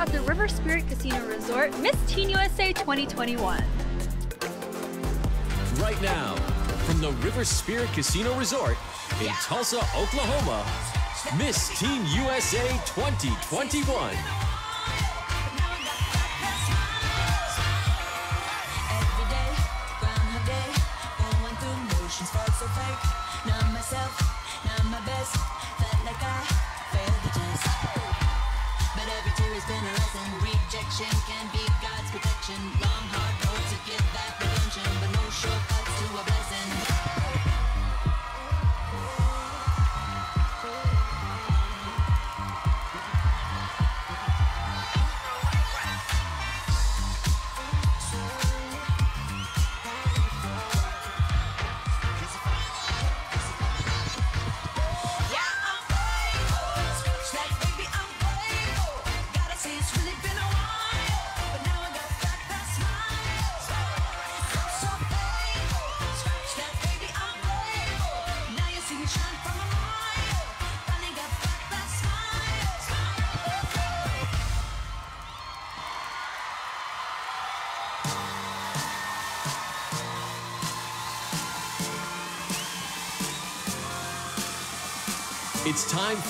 at the River Spirit Casino Resort Miss Teen USA 2021. Right now, from the River Spirit Casino Resort in yeah. Tulsa, Oklahoma, Miss Teen USA 2021.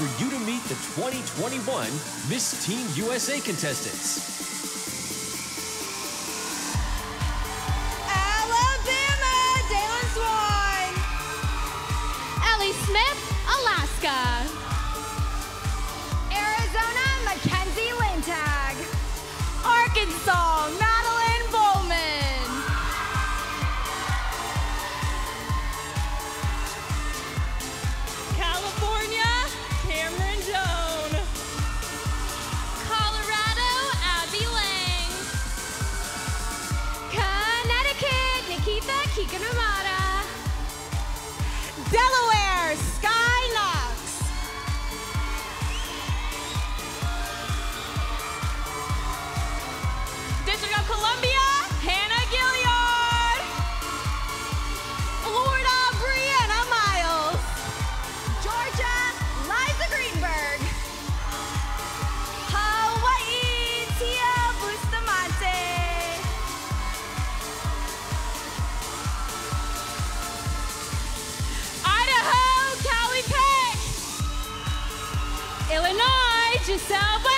for you to meet the 2021 Miss Teen USA contestants. yourself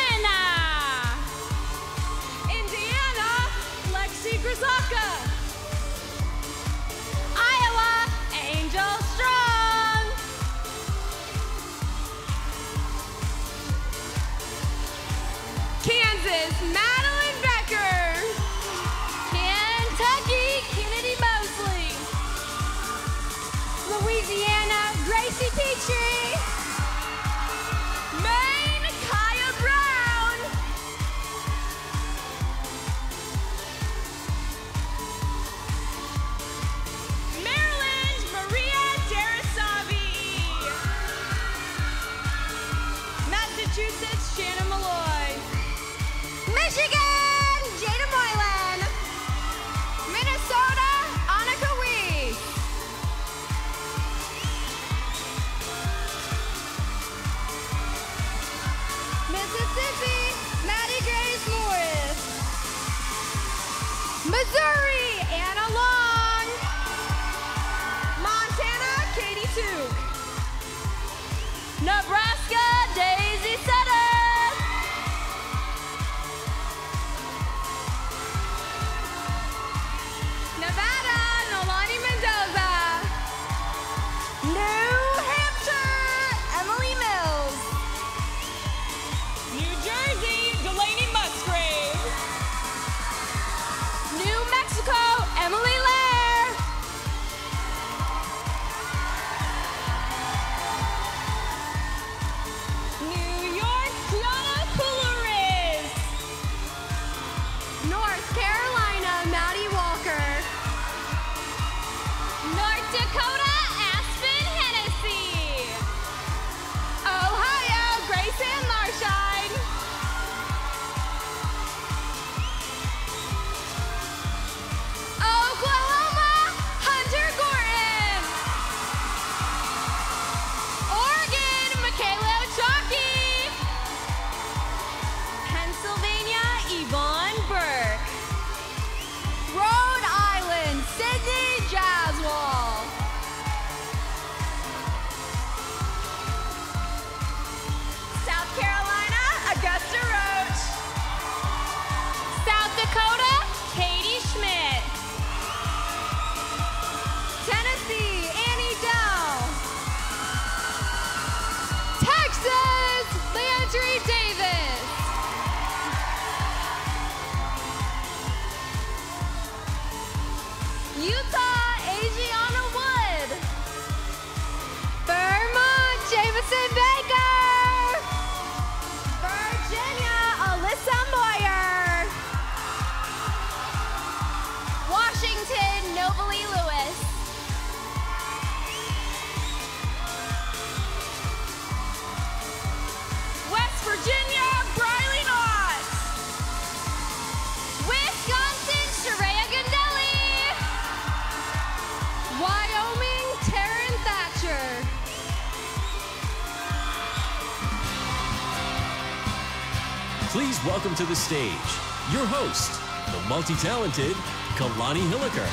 stage your host, the multi talented Kalani Hilliker.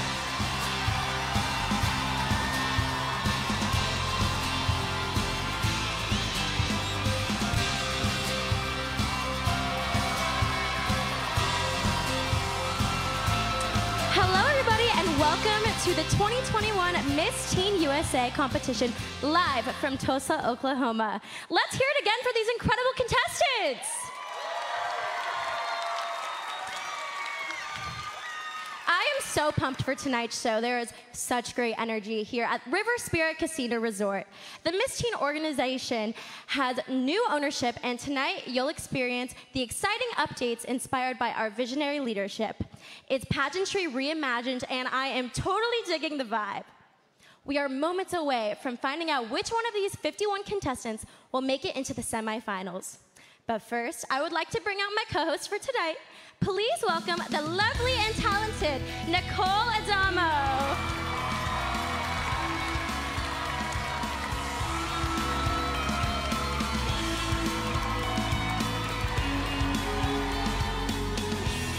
Hello, everybody, and welcome to the 2021 Miss Teen USA competition live from Tulsa, Oklahoma. Let's hear it again for these incredible contestants. So pumped for tonight's show. There is such great energy here at River Spirit Casino Resort. The Miss Teen organization has new ownership, and tonight you'll experience the exciting updates inspired by our visionary leadership. It's pageantry reimagined, and I am totally digging the vibe. We are moments away from finding out which one of these 51 contestants will make it into the semifinals. But first, I would like to bring out my co host for tonight. Please welcome the lovely and talented Nicole Adamo.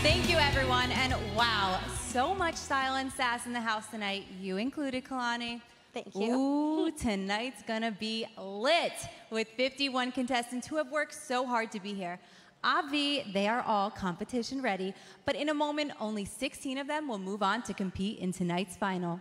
Thank you, everyone. And wow, so much style and sass in the house tonight. You included, Kalani. Thank you. Ooh, tonight's gonna be lit with 51 contestants who have worked so hard to be here. Obvi, they are all competition ready, but in a moment, only 16 of them will move on to compete in tonight's final.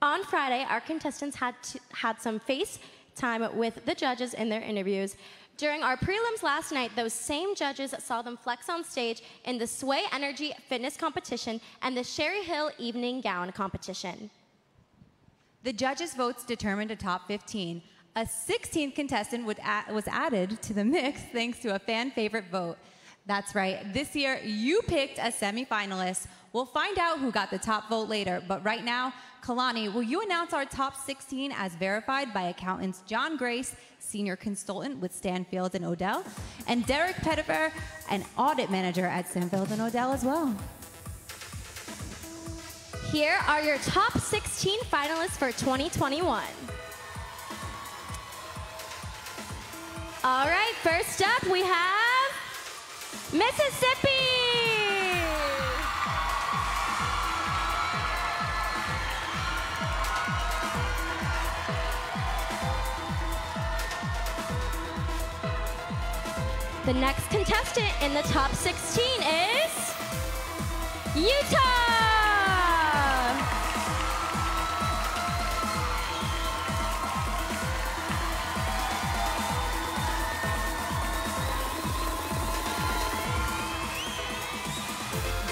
On Friday, our contestants had, to, had some face time with the judges in their interviews. During our prelims last night, those same judges saw them flex on stage in the Sway Energy Fitness Competition and the Sherri Hill Evening Gown Competition. The judges' votes determined a top 15. A 16th contestant was added to the mix thanks to a fan favorite vote. That's right, this year you picked a semifinalist. We'll find out who got the top vote later, but right now, Kalani, will you announce our top 16 as verified by accountants John Grace, senior consultant with Stanfield and O'Dell, and Derek Pettifer, an audit manager at Stanfield and O'Dell as well? Here are your top 16 finalists for 2021. All right, first up we have Mississippi. The next contestant in the top 16 is Utah.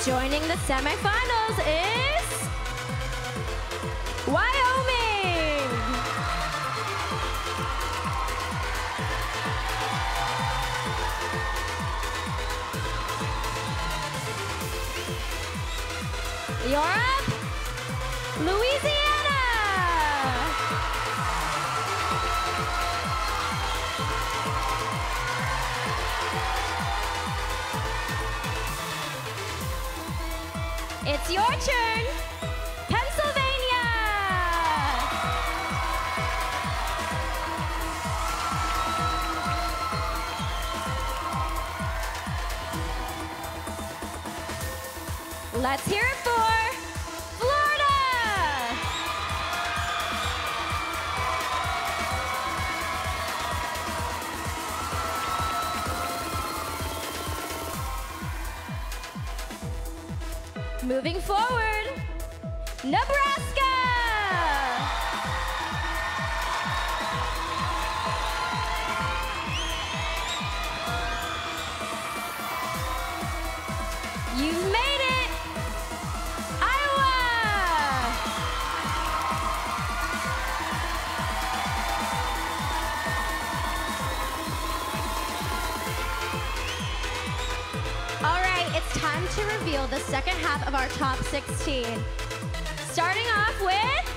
Joining the semifinals is Wyoming. Europe, Louisiana. It's your turn, Pennsylvania. Let's hear Moving forward, the second half of our top 16. Starting off with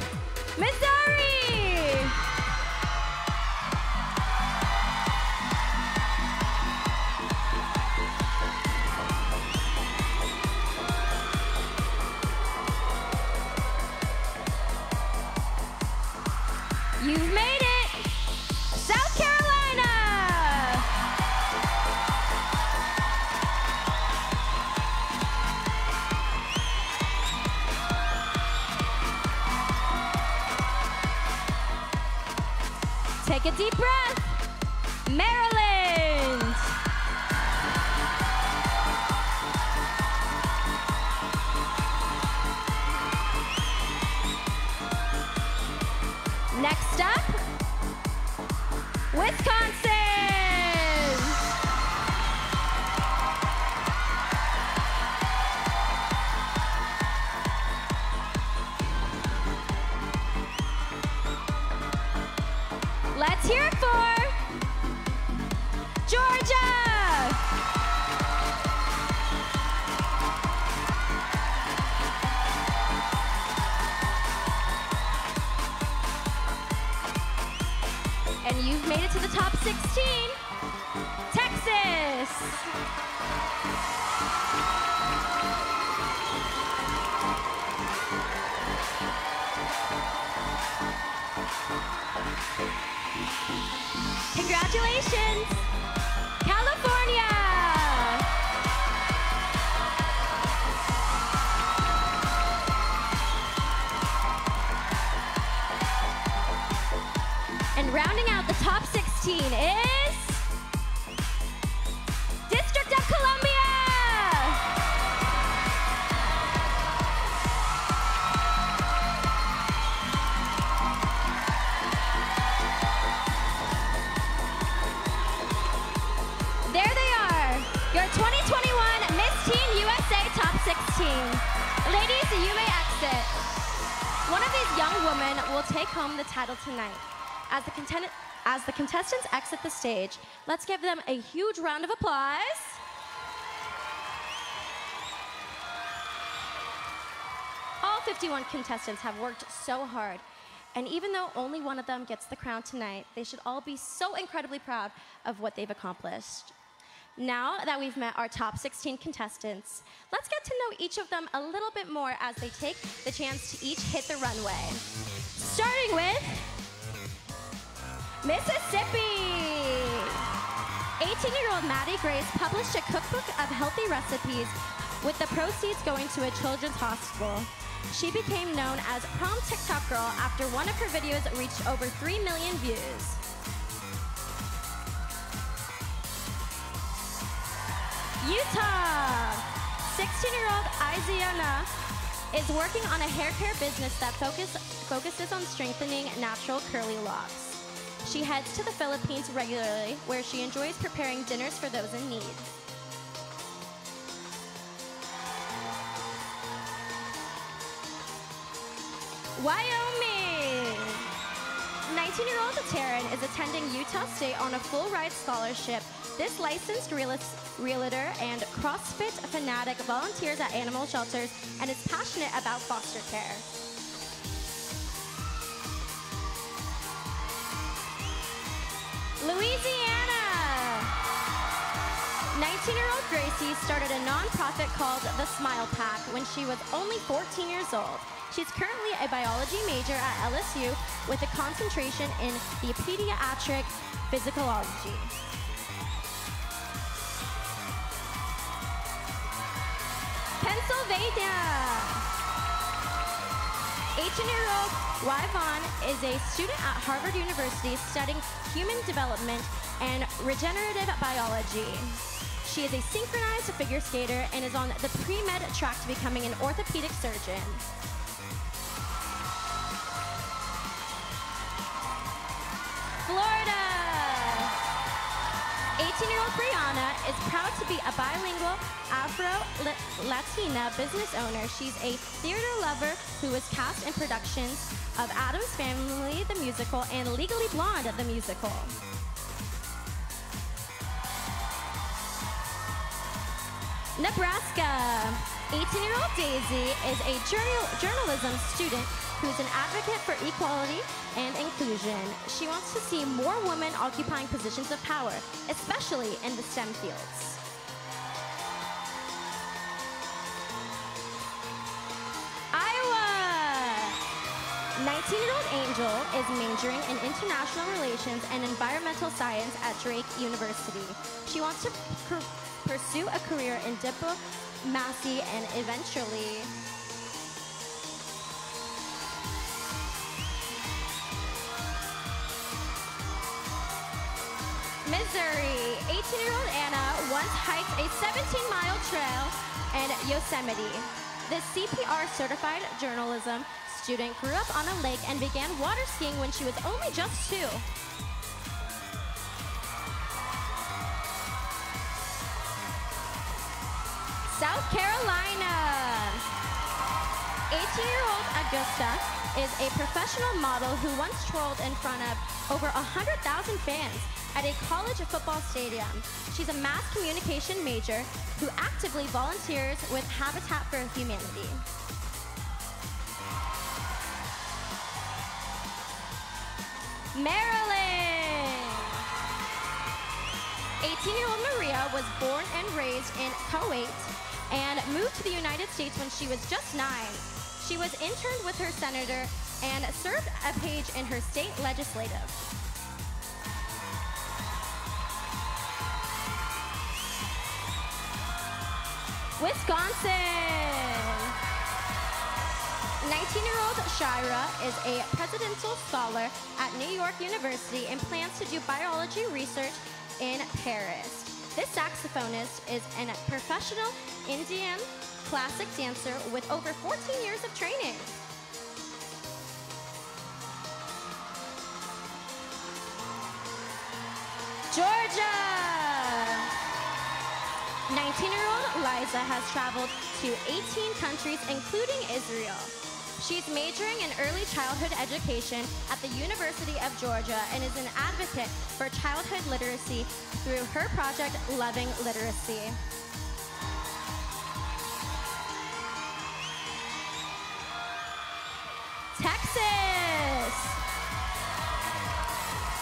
Take a deep breath. Maryland. Tonight. As the, as the contestants exit the stage, let's give them a huge round of applause. All 51 contestants have worked so hard. And even though only one of them gets the crown tonight, they should all be so incredibly proud of what they've accomplished. Now that we've met our top 16 contestants, let's get to know each of them a little bit more as they take the chance to each hit the runway. Starting with Mississippi. 18 year old Maddie Grace published a cookbook of healthy recipes with the proceeds going to a children's hospital. She became known as Prom TikTok Girl after one of her videos reached over 3 million views. Utah. 16-year-old Isiana is working on a hair care business that focus, focuses on strengthening natural curly locks. She heads to the Philippines regularly, where she enjoys preparing dinners for those in need. Wyoming! 19-year-old Taryn is attending Utah State on a full ride scholarship. This licensed realis- realtor and CrossFit fanatic volunteers at animal shelters and is passionate about foster care. Louisiana! 19-year-old Gracie started a nonprofit called The Smile Pack when she was only 14 years old. She's currently a biology major at LSU with a concentration in the pediatric physicology. 18-year-old Yvonne is a student at Harvard University studying human development and regenerative biology. She is a synchronized figure skater and is on the pre-med track to becoming an orthopedic surgeon. Florida. 18-year-old Brianna is proud to be a bilingual Afro-Latina business owner. She's a theater lover who was cast in productions of Addams Family, the musical, and Legally Blonde, the musical. Nebraska. 18-year-old Daisy is a journal- journalism student who's an advocate for equality and inclusion. She wants to see more women occupying positions of power, especially in the STEM fields. Iowa. 19-year-old Angel is majoring in international relations and environmental science at Drake University. She wants to pursue a career in diplomacy and eventually Missouri. 18-year-old Anna once hiked a 17-mile trail in Yosemite. This CPR certified journalism student grew up on a lake and began water skiing when she was only just two. South Carolina. 18-year-old Augusta is a professional model who once trolled in front of over 100,000 fans at a college football stadium. She's a mass communication major who actively volunteers with Habitat for Humanity. Maryland. 18-year-old Maria was born and raised in Kuwait and moved to the United States when she was just nine. She was interned with her senator and served a page in her state legislative. Wisconsin. 19-year-old Shira is a presidential scholar at New York University and plans to do biology research in Paris. This saxophonist is a professional Indian classic dancer with over 14 years of training. Georgia! 19-year-old Liza has traveled to 18 countries, including Israel. She's majoring in early childhood education at the University of Georgia and is an advocate for childhood literacy through her project Loving Literacy. Texas!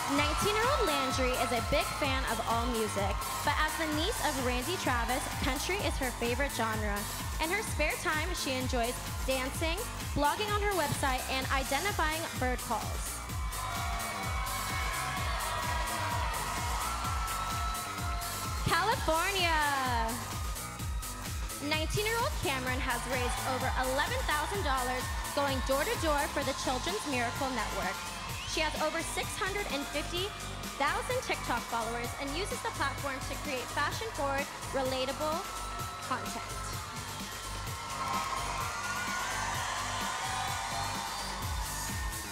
19-year-old Landry is a big fan of all music, but as the niece of Randy Travis, country is her favorite genre. In her spare time, she enjoys dancing, blogging on her website, and identifying bird calls. California. 19-year-old Cameron has raised over $11,000 going door to door for the Children's Miracle Network. She has over 650,000 TikTok followers and uses the platform to create fashion-forward, relatable content.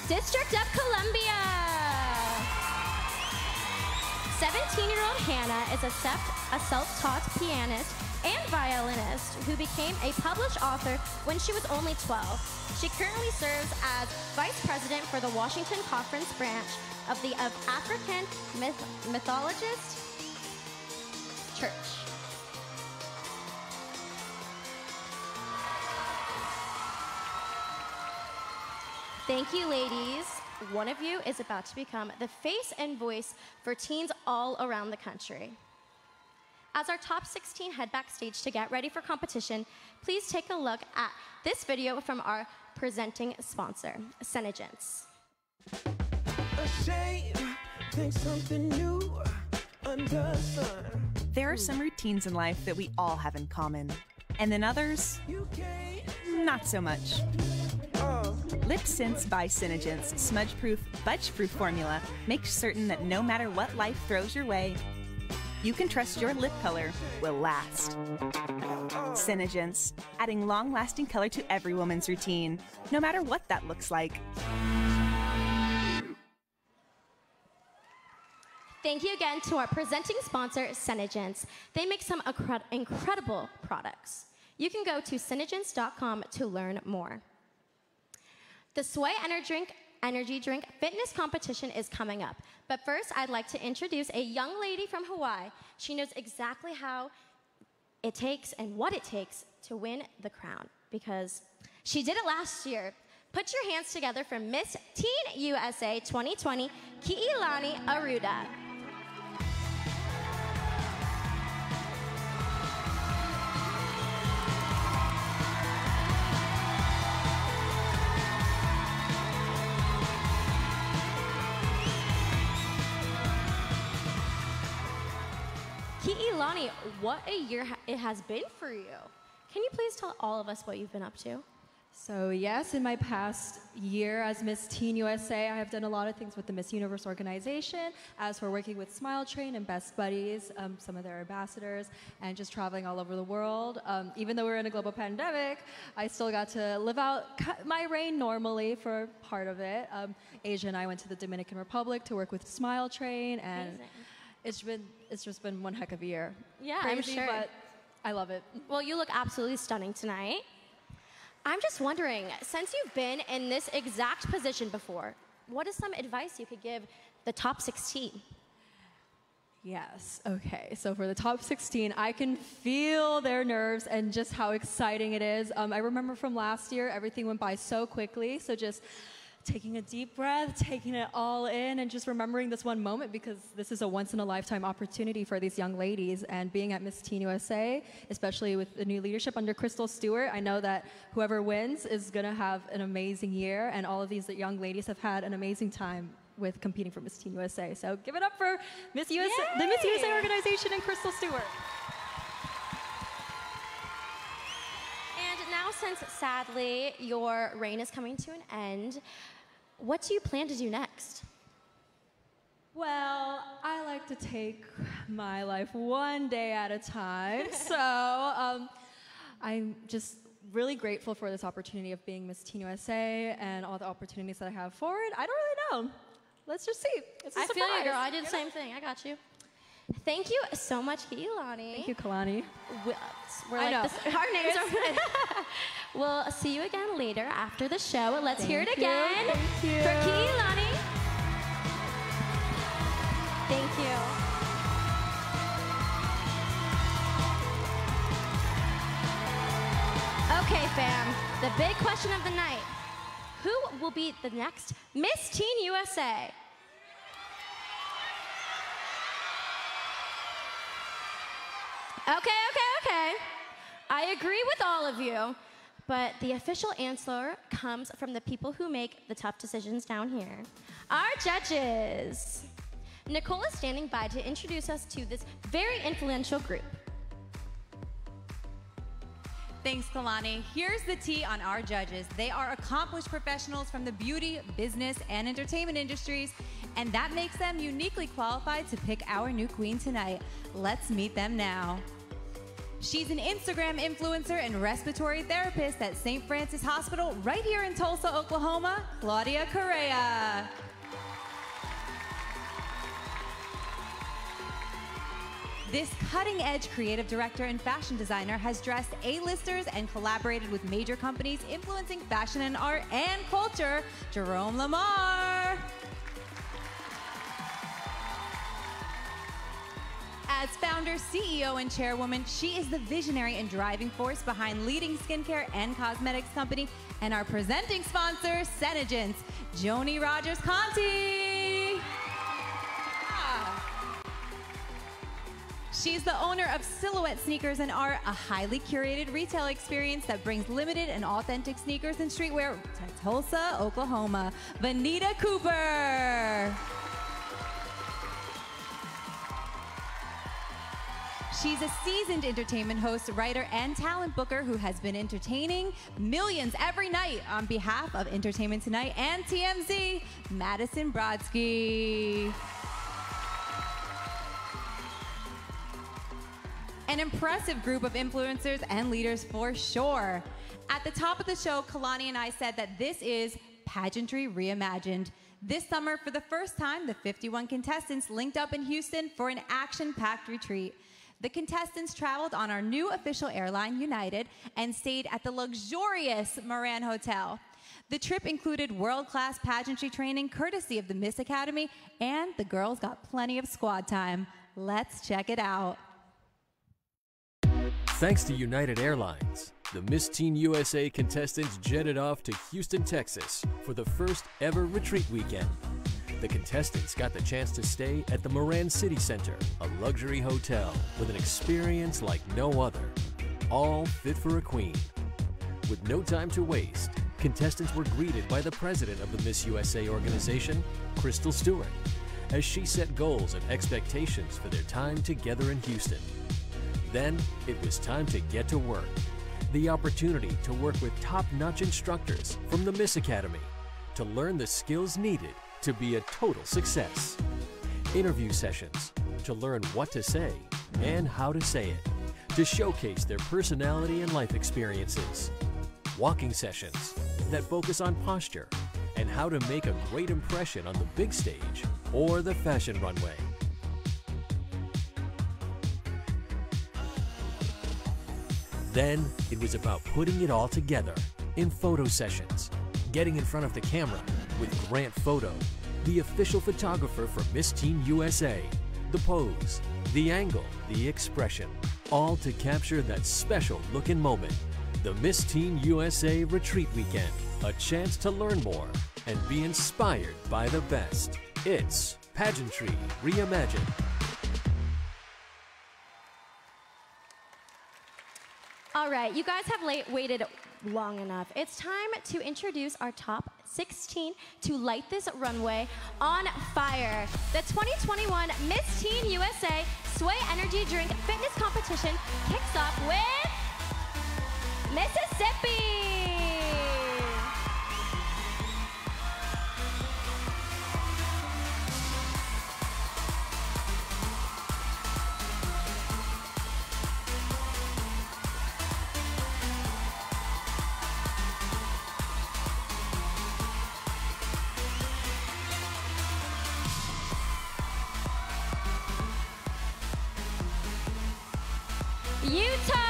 District of Columbia. 17-year-old Hannah is a, self- a self-taught pianist and violinist who became a published author when she was only 12. She currently serves as vice president for the Washington Conference branch of the of African Myth- Methodist Church. Thank you, ladies. One of you is about to become the face and voice for teens all around the country. As our top 16 head backstage to get ready for competition, please take a look at this video from our presenting sponsor, Senegence. think something new under the sun. There are some routines in life that we all have in common, and then others, can't. so much. Oh. Lip Sense by Senegence smudge proof, budge proof formula makes certain that no matter what life throws your way, you can trust your lip color will last. Senegence, adding long lasting color to every woman's routine, no matter what that looks like. Thank you again to our presenting sponsor, Senegence. They make some incred- incredible products. You can go to Senegence.com to learn more. The Sway Energy Drink, Energy Drink Fitness Competition is coming up. But first, I'd like to introduce a young lady from Hawaii. She knows exactly how it takes and what it takes to win the crown because she did it last year. Put your hands together for Miss Teen USA 2020, Kiilani Arruda. What a year it has been for you. Can you please tell all of us what you've been up to? So, yes, in my past year as Miss Teen USA, I have done a lot of things with the Miss Universe organization, as we're working with Smile Train and Best Buddies, um, some of their ambassadors, and just traveling all over the world. Um, even though we're in a global pandemic, I still got to live out my reign normally for part of it. Um, Asya and I went to the Dominican Republic to work with Smile Train, and Amazing. It's been it's just been one heck of a year. Yeah, I'm sure. but I love it. Well, you look absolutely stunning tonight. I'm just wondering, since you've been in this exact position before, what is some advice you could give the top 16? Yes. Okay. So for the top 16, I can feel their nerves and just how exciting it is. Um, I remember from last year, everything went by so quickly. So just taking a deep breath, taking it all in, and just remembering this one moment because this is a once in a lifetime opportunity for these young ladies. And being at Miss Teen USA, especially with the new leadership under Crystal Stewart, I know that whoever wins is going to have an amazing year. And all of these young ladies have had an amazing time with competing for Miss Teen USA. So give it up for Miss USA, the Miss USA organization and Crystal Stewart. And now, since sadly your reign is coming to an end, what do you plan to do next? Well, I like to take my life one day at a time. so um, I'm just really grateful for this opportunity of being Miss Teen USA and all the opportunities that I have forward. I don't really know. Let's just see. It's a I feel you, girl. I did the same thing. I got you. Thank you so much, Kiilani. Thank you, Kalani. We- We're like this, our names are. we'll see you again later after the show. Let's hear it Thank you. again Thank you. for Kiilani. Thank you. Okay, fam. The big question of the night: Who will be the next Miss Teen USA? Okay, okay, okay. I agree with all of you, but the official answer comes from the people who make the tough decisions down here. Our judges. Nicole is standing by to introduce us to this very influential group. Thanks, Kalani. Here's the tea on our judges. They are accomplished professionals from the beauty, business, and entertainment industries, and that makes them uniquely qualified to pick our new queen tonight. Let's meet them now. She's an Instagram influencer and respiratory therapist at St. Francis Hospital right here in Tulsa, Oklahoma, Claudia Correa. This cutting edge creative director and fashion designer has dressed A-listers and collaborated with major companies influencing fashion and art and culture. Jerome LaMaar. As founder, CEO, and chairwoman, she is the visionary and driving force behind leading skincare and cosmetics company and our presenting sponsor, Senegence, Joni Rogers Kante. She's the owner of Silhouette Sneakers and Art, a highly curated retail experience that brings limited and authentic sneakers and streetwear to Tulsa, Oklahoma. Venita Cooper. She's a seasoned entertainment host, writer, and talent booker who has been entertaining millions every night on behalf of Entertainment Tonight and TMZ, Madison Brodsky. An impressive group of influencers and leaders for sure. At the top of the show, Kalani and I said that this is pageantry reimagined. This summer, for the first time, the 51 contestants linked up in Houston for an action packed retreat. The contestants traveled on our new official airline, United, and stayed at the luxurious Moran Hotel. The trip included world class pageantry training courtesy of the Miss Academy, and the girls got plenty of squad time. Let's check it out. Thanks to United Airlines, the Miss Teen USA contestants jetted off to Houston, Texas for the first ever retreat weekend. The contestants got the chance to stay at the Moran City Center, a luxury hotel with an experience like no other, all fit for a queen. With no time to waste, contestants were greeted by the president of the Miss USA organization, Crystal Stewart, as she set goals and expectations for their time together in Houston. Then it was time to get to work. the opportunity to work with top notch instructors from the Miss Academy to learn the skills needed to be a total success. Interview sessions to learn what to say and how to say it, to showcase their personality and life experiences. Walking sessions that focus on posture and how to make a great impression on the big stage or the fashion runway. Then it was about putting it all together in photo sessions, getting in front of the camera with Grant Photo, the official photographer for Miss Teen USA, the pose, the angle, the expression, all to capture that special looking moment. The Miss Teen USA Retreat Weekend, a chance to learn more and be inspired by the best. It's Pageantry Reimagined. All right, you guys have late, waited long enough. It's time to introduce our top 16 to light this runway on fire. The 2021 Miss Teen USA Sway Energy Drink Fitness Competition kicks off with Mississippi. Utah.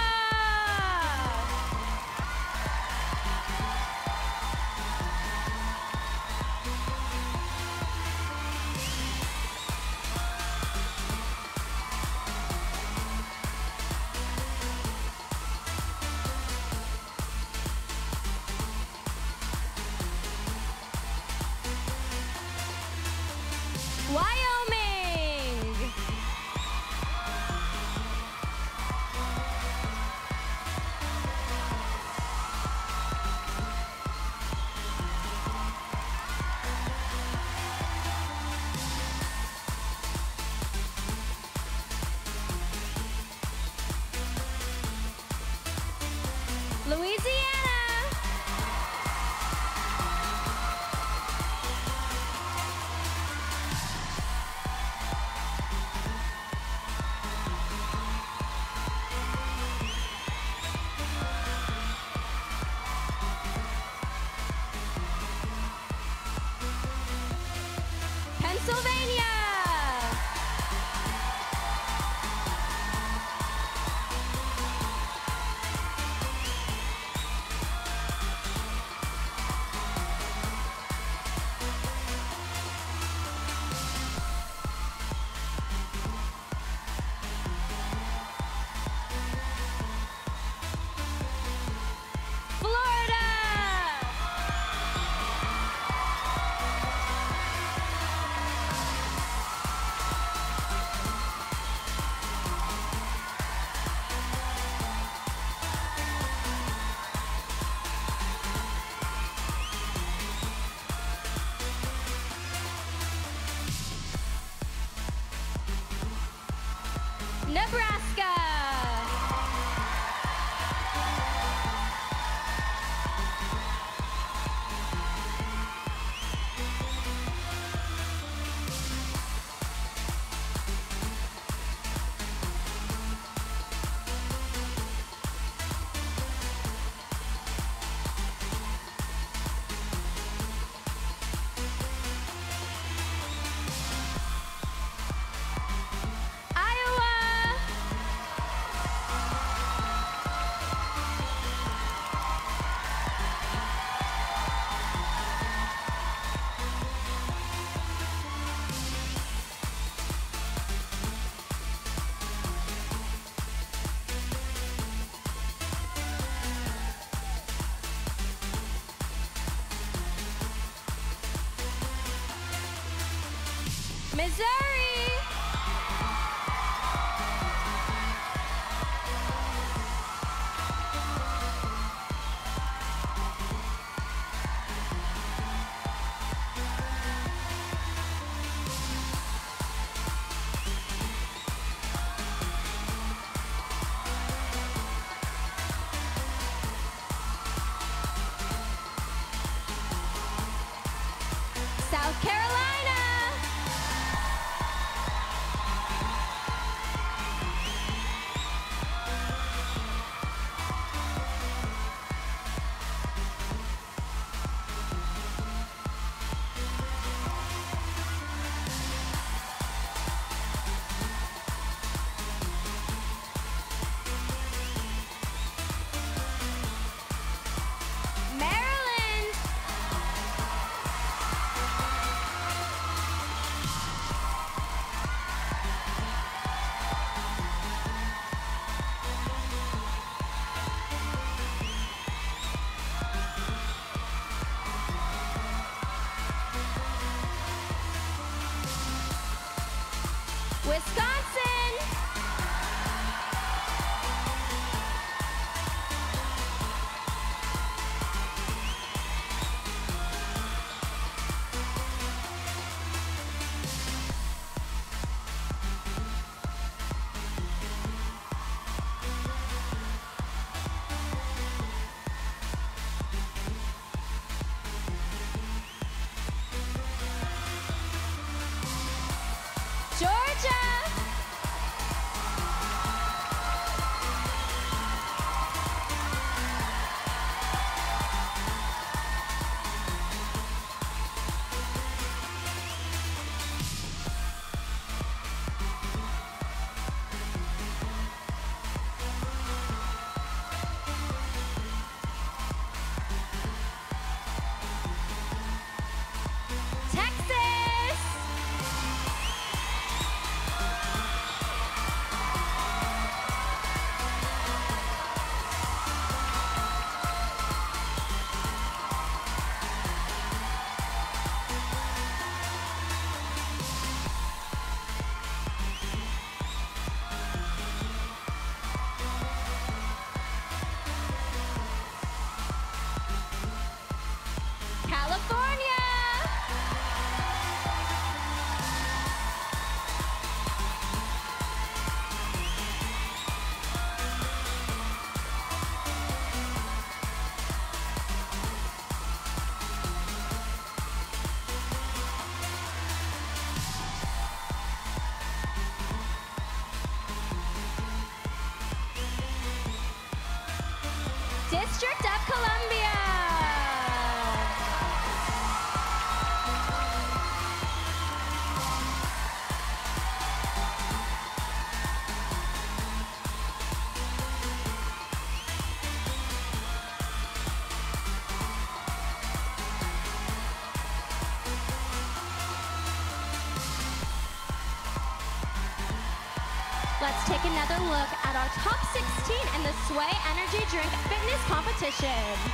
Pennsylvania. Missouri. Energy Drink Fitness Competition.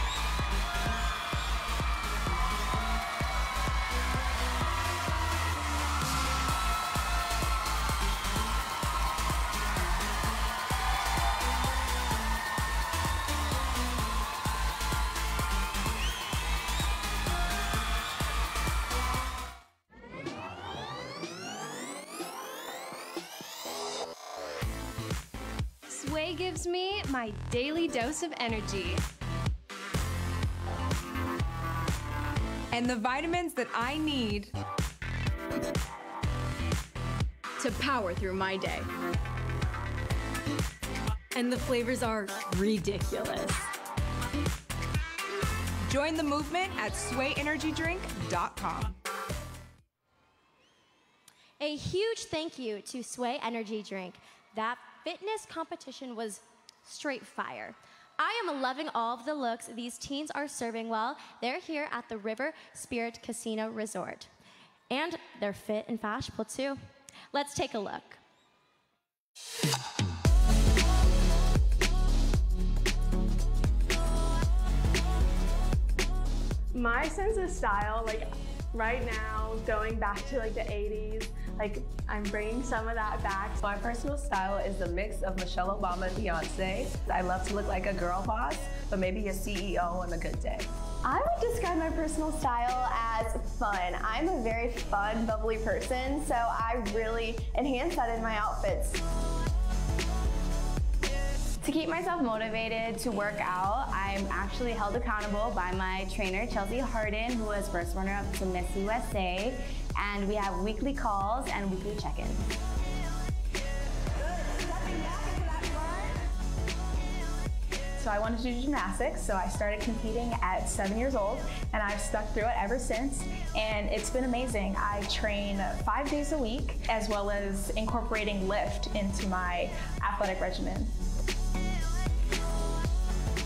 Gives me my daily dose of energy. And the vitamins that I need to power through my day. And the flavors are ridiculous. Join the movement at swayenergydrink.com. A huge thank you to Sway Energy Drink. That fitness competition was straight fire. I am loving all of the looks these teens are serving well. They're here at the River Spirit Casino Resort. And they're fit and fashionable too. Let's take a look. My sense of style, like right now, going back to like the 80s, like I'm bringing some of that back. My personal style is a mix of Michelle Obama and Beyonce. I love to look like a girl boss, but maybe a CEO on a good day. I would describe my personal style as fun. I'm a very fun, bubbly person, so I really enhance that in my outfits. To keep myself motivated to work out, I'm actually held accountable by my trainer, Chelsea Harden, who was first runner up to Miss USA. And we have weekly calls and weekly check ins. So I wanted to do gymnastics, so I started competing at seven years old, and I've stuck through it ever since, and it's been amazing. I train five days a week, as well as incorporating lift into my athletic regimen.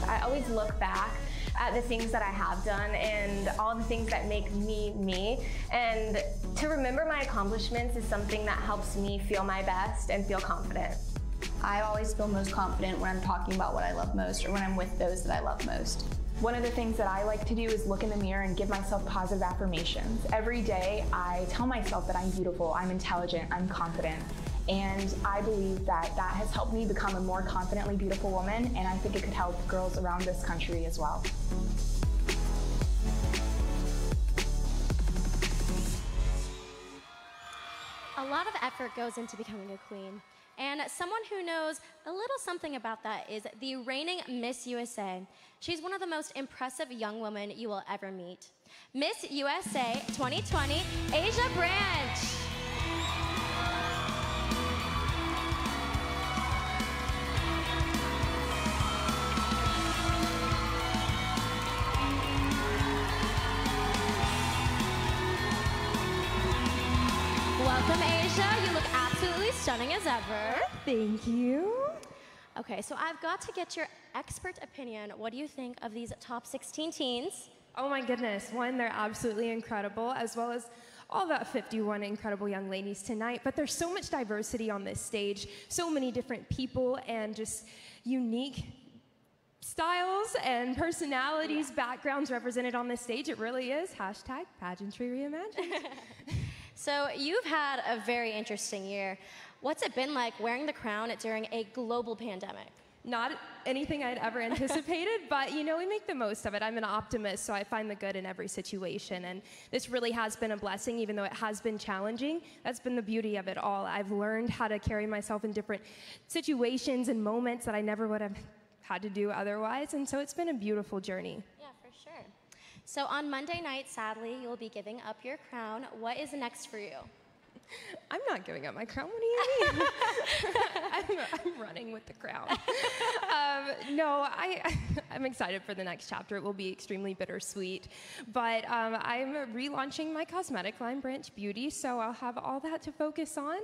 I always look back at the things that I have done and all the things that make me me. And to remember my accomplishments is something that helps me feel my best and feel confident. I always feel most confident when I'm talking about what I love most or when I'm with those that I love most. One of the things that I like to do is look in the mirror and give myself positive affirmations. Every day I tell myself that I'm beautiful, I'm intelligent, I'm confident. And I believe that that has helped me become a more confidently beautiful woman, and I think it could help girls around this country as well. A lot of effort goes into becoming a queen. And someone who knows a little something about that is the reigning Miss USA. She's one of the most impressive young women you will ever meet. Miss USA 2020, Asya Branch. Stunning as ever. Thank you. Okay, so I've got to get your expert opinion. What do you think of these top 16 teens? Oh my goodness. One, they're absolutely incredible, as well as all that 51 incredible young ladies tonight. But there's so much diversity on this stage, so many different people, and just unique styles and personalities, backgrounds represented on this stage. It really is hashtag pageantry reimagined. So you've had a very interesting year. What's it been like wearing the crown during a global pandemic? Not anything I'd ever anticipated, but you know, we make the most of it. I'm an optimist, so I find the good in every situation. And this really has been a blessing, even though it has been challenging. That's been the beauty of it all. I've learned how to carry myself in different situations and moments that I never would have had to do otherwise. And so it's been a beautiful journey. Yeah, for sure. So on Monday night, sadly, you'll be giving up your crown. What is next for you? I'm not giving up my crown. What do you mean? I'm, I'm, running with the crown. Um, no, I, I'm excited for the next chapter. It will be extremely bittersweet. But um, I'm relaunching my cosmetic line, Branch Beauty, so I'll have all that to focus on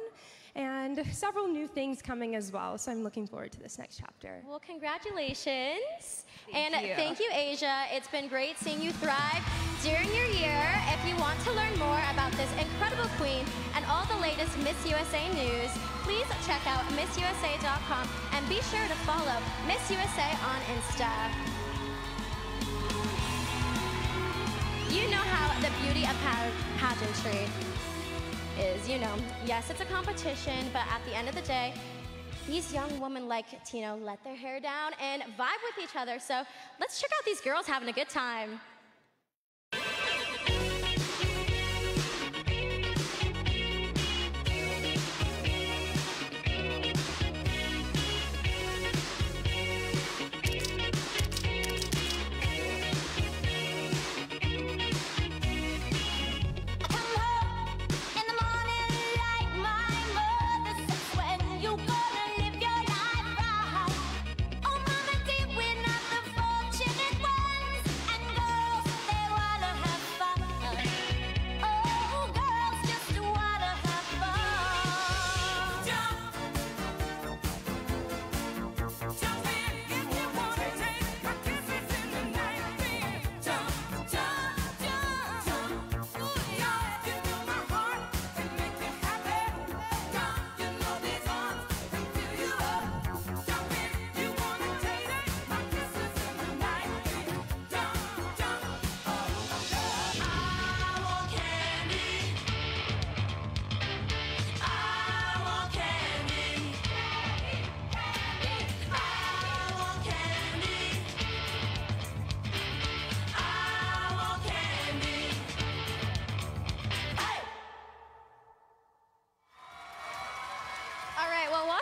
and several new things coming as well. So I'm looking forward to this next chapter. Well, congratulations. Thank and you. thank you, Asya. It's been great seeing you thrive during your year. If you want to learn more about this incredible queen and all the latest Miss USA news, please check out MissUSA.com and be sure to follow Miss USA on Insta. You know how the beauty of pageantry is, you know, yes, it's a competition, but at the end of the day, these young women like Tino let their hair down and vibe with each other. So let's check out these girls having a good time.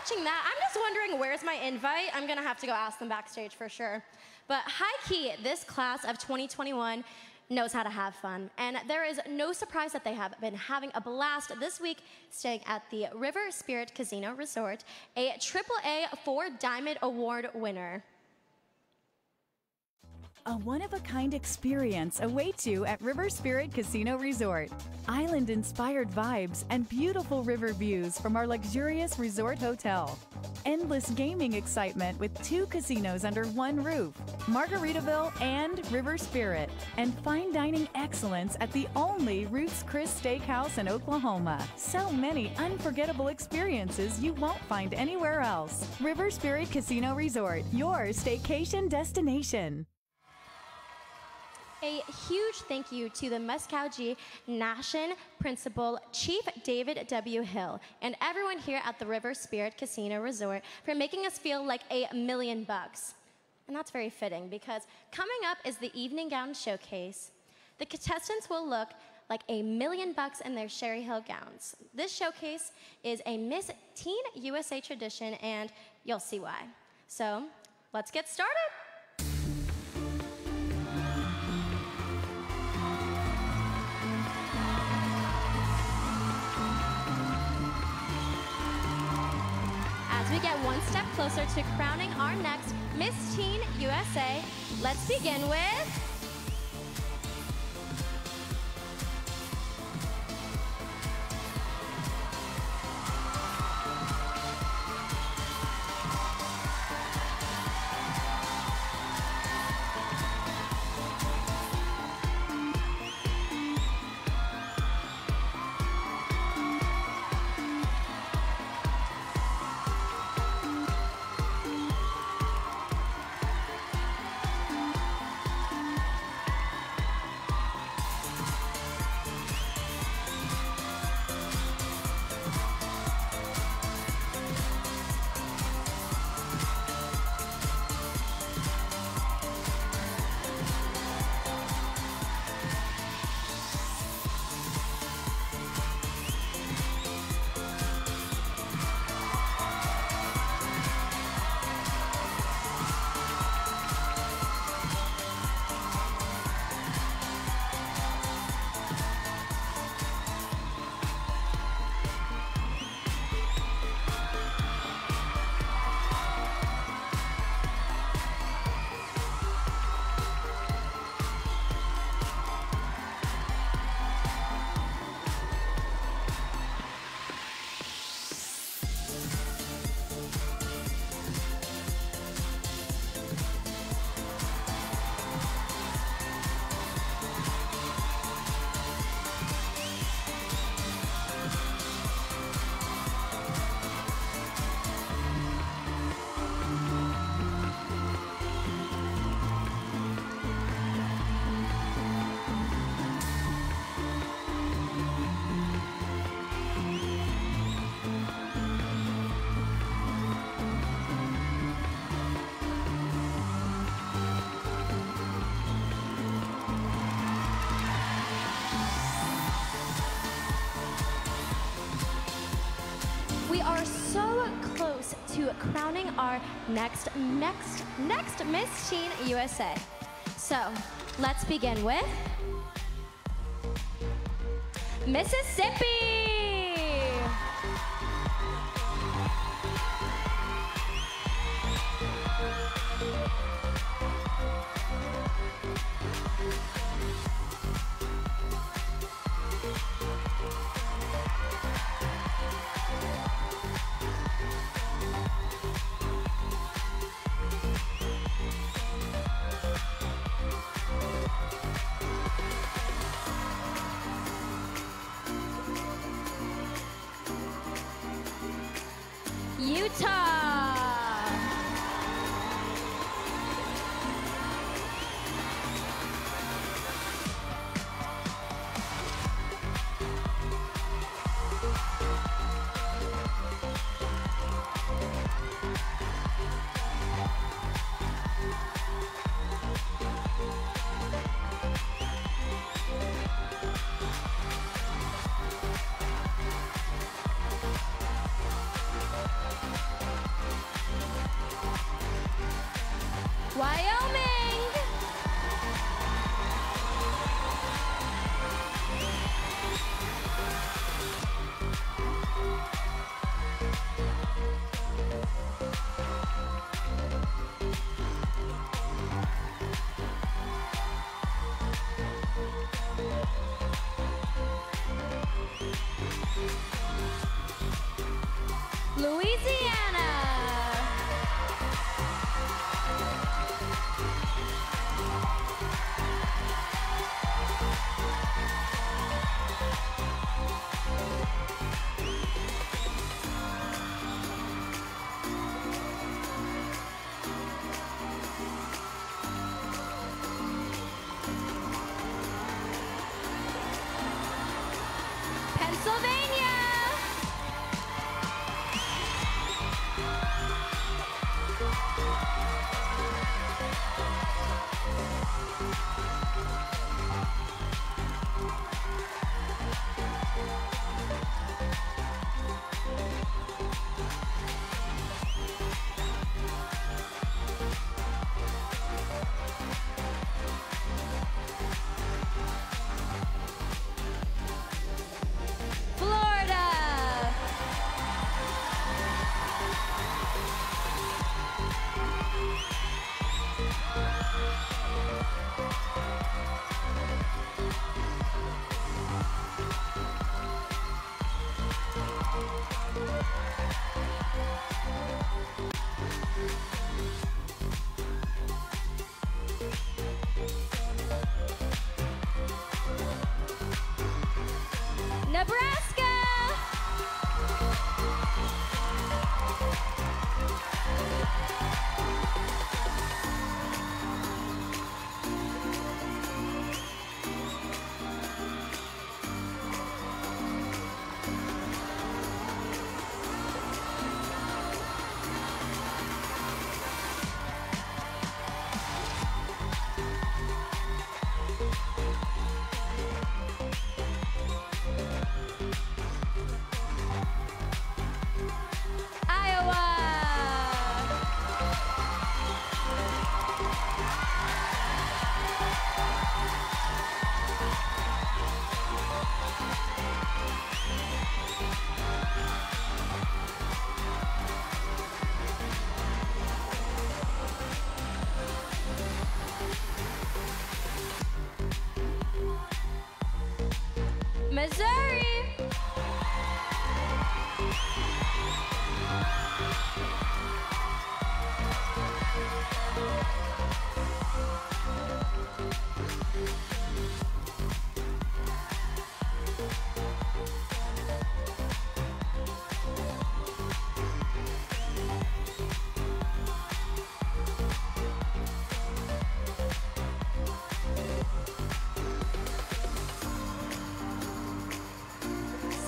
Watching that, I'm just wondering where's my invite? I'm gonna have to go ask them backstage for sure. But high key, this class of 2021 knows how to have fun. And there is no surprise that they have been having a blast this week staying at the River Spirit Casino Resort, a AAA four Diamond Award winner. A one of a kind experience awaits you at River Spirit Casino Resort. Island inspired vibes and beautiful river views from our luxurious resort hotel. Endless gaming excitement with two casinos under one roof Margaritaville and River Spirit. And fine dining excellence at the only Ruth's Chris Steakhouse in Oklahoma. So many unforgettable experiences you won't find anywhere else. River Spirit Casino Resort, your staycation destination. A huge thank you to the Muscogee Nation Principal, Chief David W. Hill, and everyone here at the River Spirit Casino Resort for making us feel like a million bucks. And that's very fitting because coming up is the evening gown showcase. The contestants will look like a million bucks in their Sherri Hill gowns. This showcase is a Miss Teen USA tradition, and you'll see why. So let's get started. We get one step closer to crowning our next Miss Teen USA, let's begin with. To crowning our next next next Miss Teen USA. So let's begin with Mississippi. Louisiana.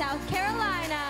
South Carolina.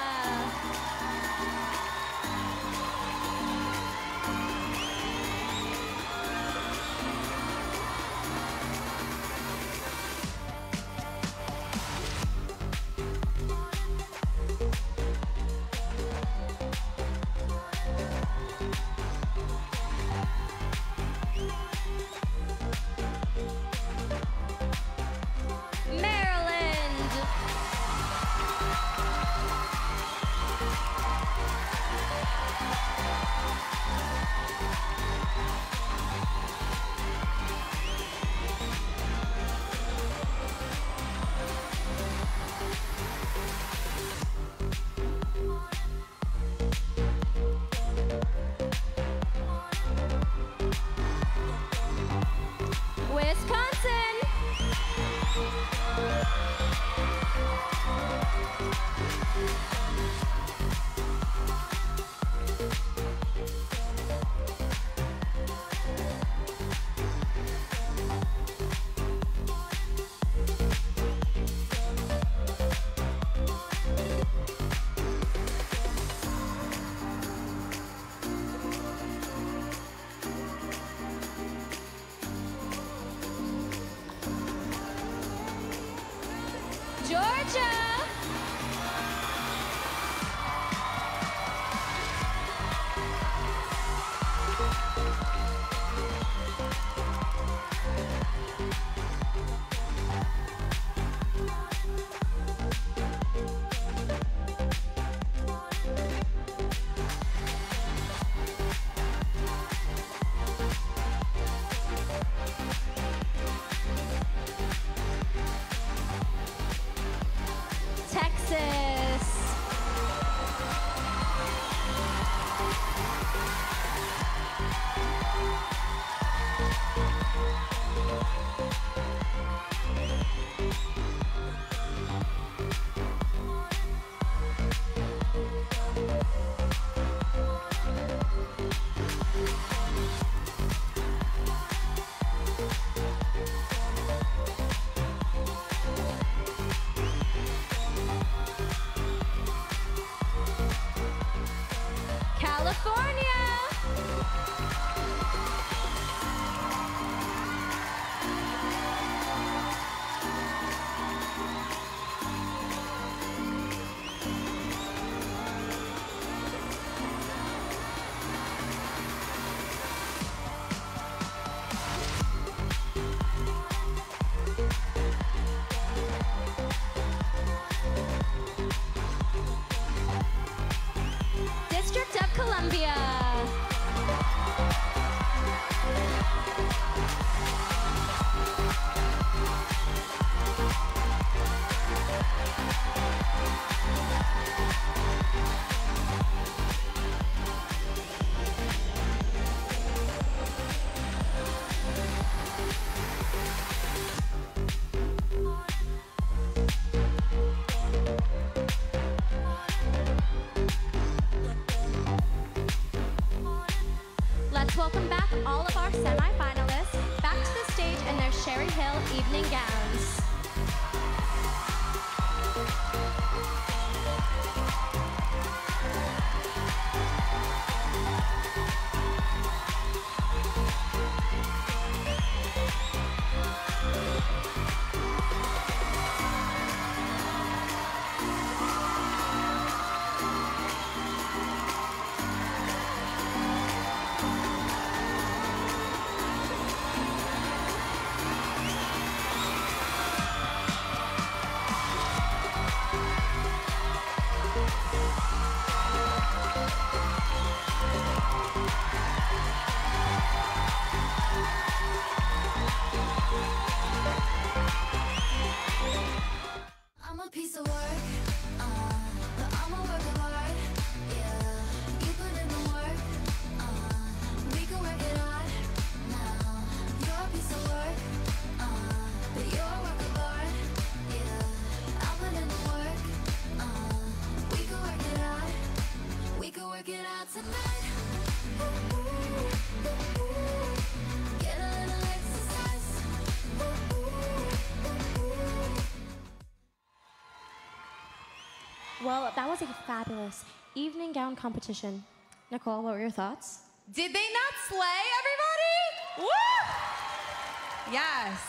That was a fabulous evening gown competition. Nicole, what were your thoughts? Did they not slay, everybody? Woo! Yes.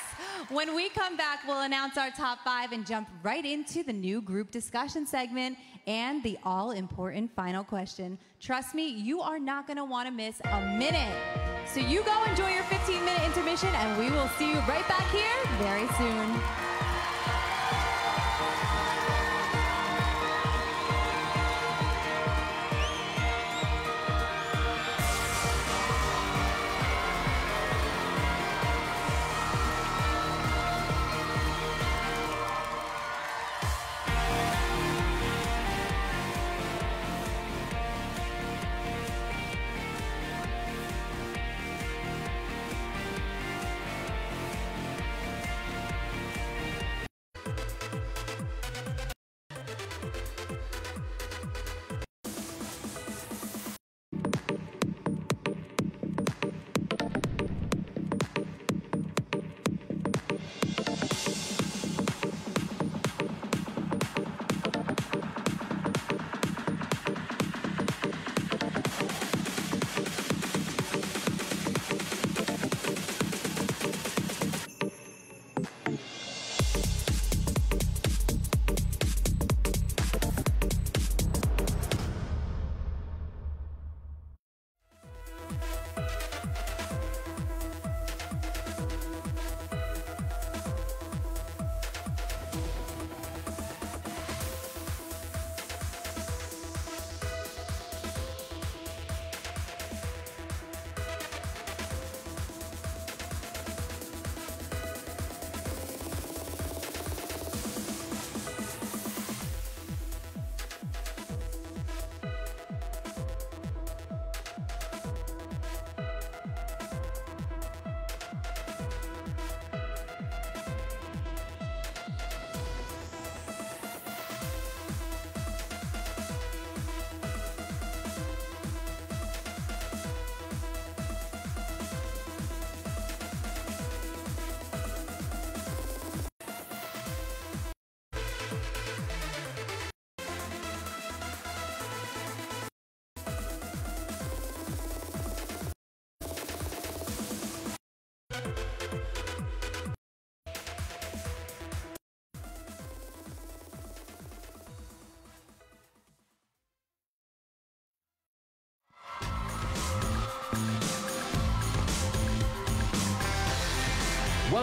When we come back, we'll announce our top five and jump right into the new group discussion segment and the all important final question. Trust me, you are not going to want to miss a minute. So you go enjoy your 15 minute intermission, and we will see you right back here very soon.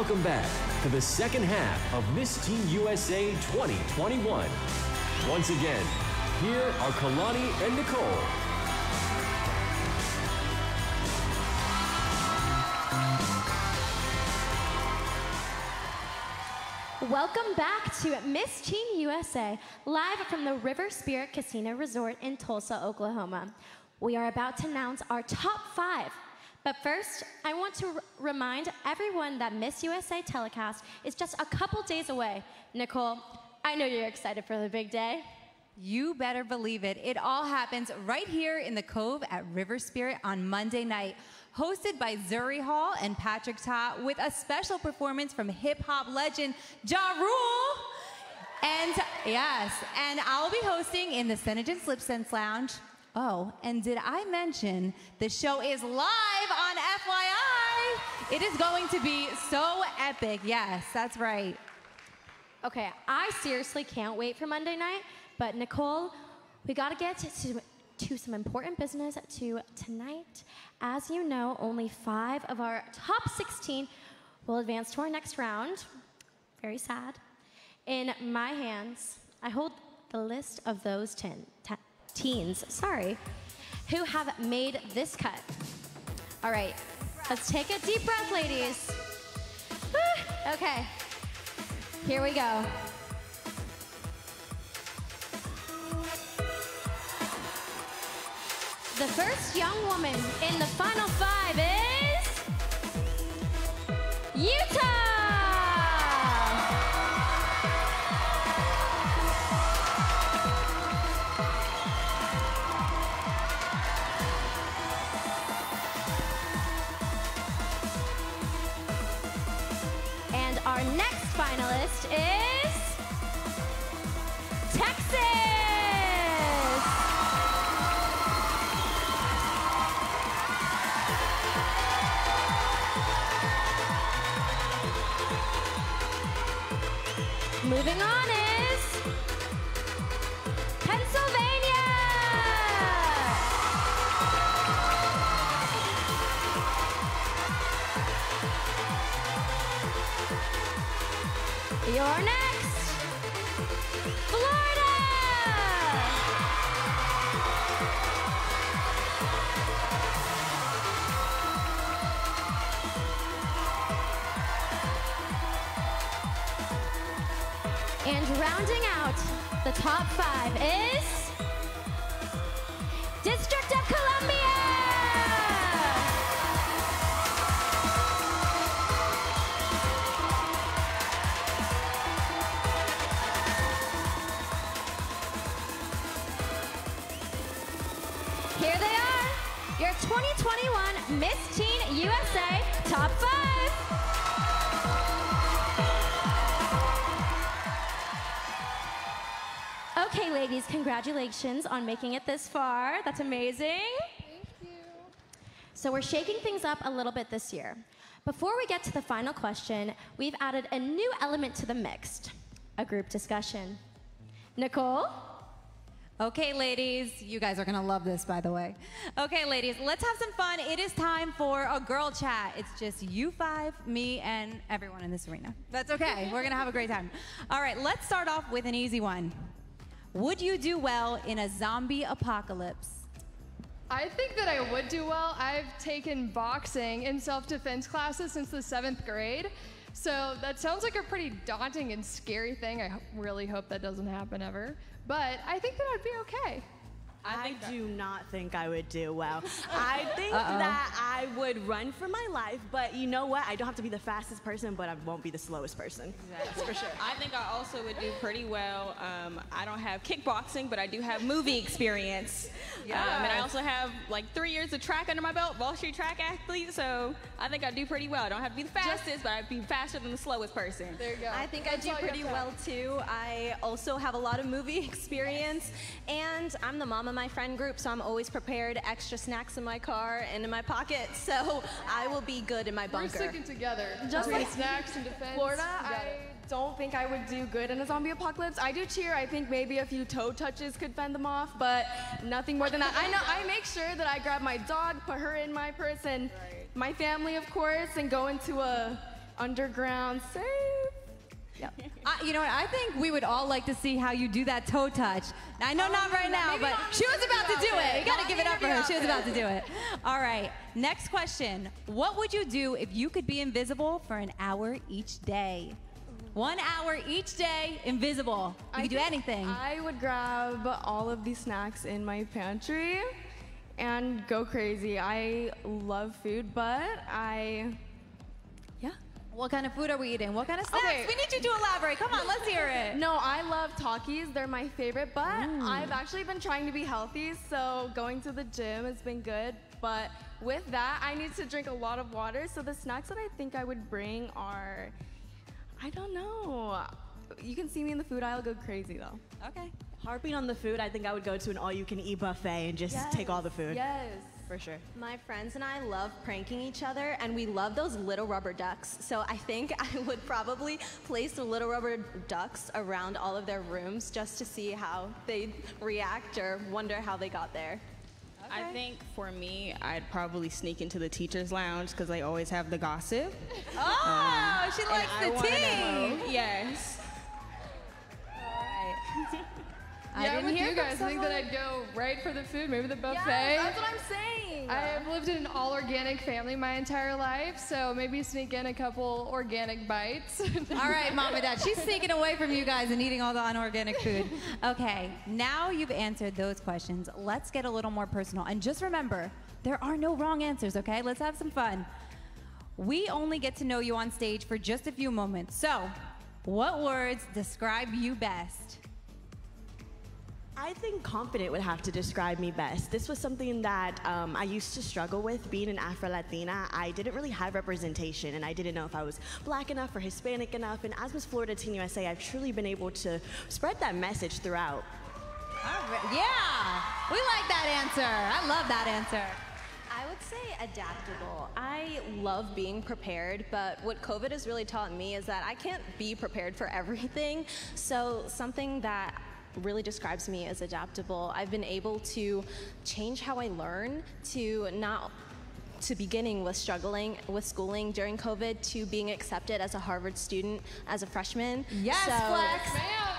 Welcome back to the second half of Miss Teen USA 2021. Once again, here are Kiilani and Nicole. Welcome back to Miss Teen USA, live from the River Spirit Casino Resort in Tulsa, Oklahoma. We are about to announce our top five. But first, I want to remind everyone that Miss USA telecast is just a couple days away. Nicole, I know you're excited for the big day. You better believe it. It all happens right here in the Cove at River Spirit on Monday night. Hosted by Zuri Hall and Patrick Ta, with a special performance from hip hop legend Ja Rule. And yes, and I'll be hosting in the Senegence LipSense Lounge. Oh, and did I mention the show is live on FYI? It is going to be so epic. Yes, that's right. Okay, I seriously can't wait for Monday night, but Nicole, we gotta get to, to some important business to tonight. As you know, only five of our top 16 will advance to our next round. Very sad. In my hands, I hold the list of those ten, teens, sorry, who have made this cut. All right, let's take a deep breath, ladies. Ah, okay, here we go. The first young woman in the final five is Utah. You're next. Florida. And rounding out the top five is Top 5. Okay, ladies, congratulations on making it this far. That's amazing. Thank you. So, we're shaking things up a little bit this year. Before we get to the final question, we've added a new element to the mixed a group discussion. Nicole? Okay, ladies, you guys are gonna love this, by the way. Okay, ladies, let's have some fun. It is time for a girl chat. It's just you five, me, and everyone in this arena. That's okay. We're gonna have a great time. All right, let's start off with an easy one. Would you do well in a zombie apocalypse? I think that I would do well. I've taken boxing and self defense classes since the seventh grade. So that sounds like a pretty daunting and scary thing. I really hope that doesn't happen ever. But I think that I'd be okay. I do not think I would do well. I think Uh-oh. that I would run for my life, but you know what? I don't have to be the fastest person, but I won't be the slowest person. That's for sure. I think I also would do pretty well. Um, I don't have kickboxing, but I do have movie experience. Um, and I also have like three years of track under my belt, Wall Street track athlete. So I think I do pretty well. I don't have to be the fastest, but I'd be faster than the slowest person. There you go. I think I do pretty well too. I also have a lot of movie experience, and I'm the mom of my friend group, so I'm always prepared. Extra snacks in my car and in my pocket, so I will be good in my bunker. We're sticking together. Just like snacks and defense. Florida, I don't think I would do good in a zombie apocalypse. I do cheer. I think maybe a few toe touches could fend them off, but nothing more than that. I know. I make sure that I grab my dog, put her in my purse, and my family, of course, and go into a underground, safe. Yep. I, you know what? I think we would all like to see how you do that toe touch. I know oh, not right now, but not she was about to do outfit. it. You gotta give it up for the her. She was about to do it. All right. Next question. What would you do if you could be invisible for an hour each day? One hour each day, invisible. You I could do anything. I would grab all of these snacks in my pantry and go crazy. I love food, but I. Yeah. What kind of food are we eating? What kind of snacks? Okay. We need you to elaborate. Come on, let's hear it. No, I love Takis. They're my favorite, but I've actually been trying to be healthy, so going to the gym has been good. But with that, I need to drink a lot of water. So the snacks that I think I would bring are, I don't know. You can see me in the food aisle go crazy though. Okay. Harping on the food, I think I would go to an all-you-can-eat buffet and just take all the food. Yes. For sure. My friends and I love pranking each other, and we love those little rubber ducks. So I think I would probably place the little rubber ducks around all of their rooms just to see how they react or wonder how they got there. I think for me, I'd probably sneak into the teacher's lounge because they always have the gossip. Oh, um, she likes the tea. Yes. I Yeah, I'm didn't with you guys. I think that I'd go right for the food, maybe the buffet. Yeah, that's what I'm saying. I have lived in an all organic family my entire life, so maybe sneak in a couple organic bites. All right, mom and dad. She's sneaking away from you guys and eating all the unorganic food. Okay, now you've answered those questions. Let's get a little more personal. And just remember, there are no wrong answers, okay? Let's have some fun. We only get to know you on stage for just a few moments. So, what words describe you best? I think confident would have to describe me best. This was something that um, I used to struggle with. Being an Afro Latina, I didn't really have representation, and I didn't know if I was black enough or Hispanic enough. And as Miss Florida Teen USA, I've truly been able to spread that message throughout. Yeah, we like that answer. I love that answer. I would say adaptable. I love being prepared, but what COVID has really taught me is that I can't be prepared for everything. So, something that really describes me as adaptable, I've been able to change how I learn to not to beginning with struggling with schooling during COVID to being accepted as a Harvard student as a freshman. Yes, Flex.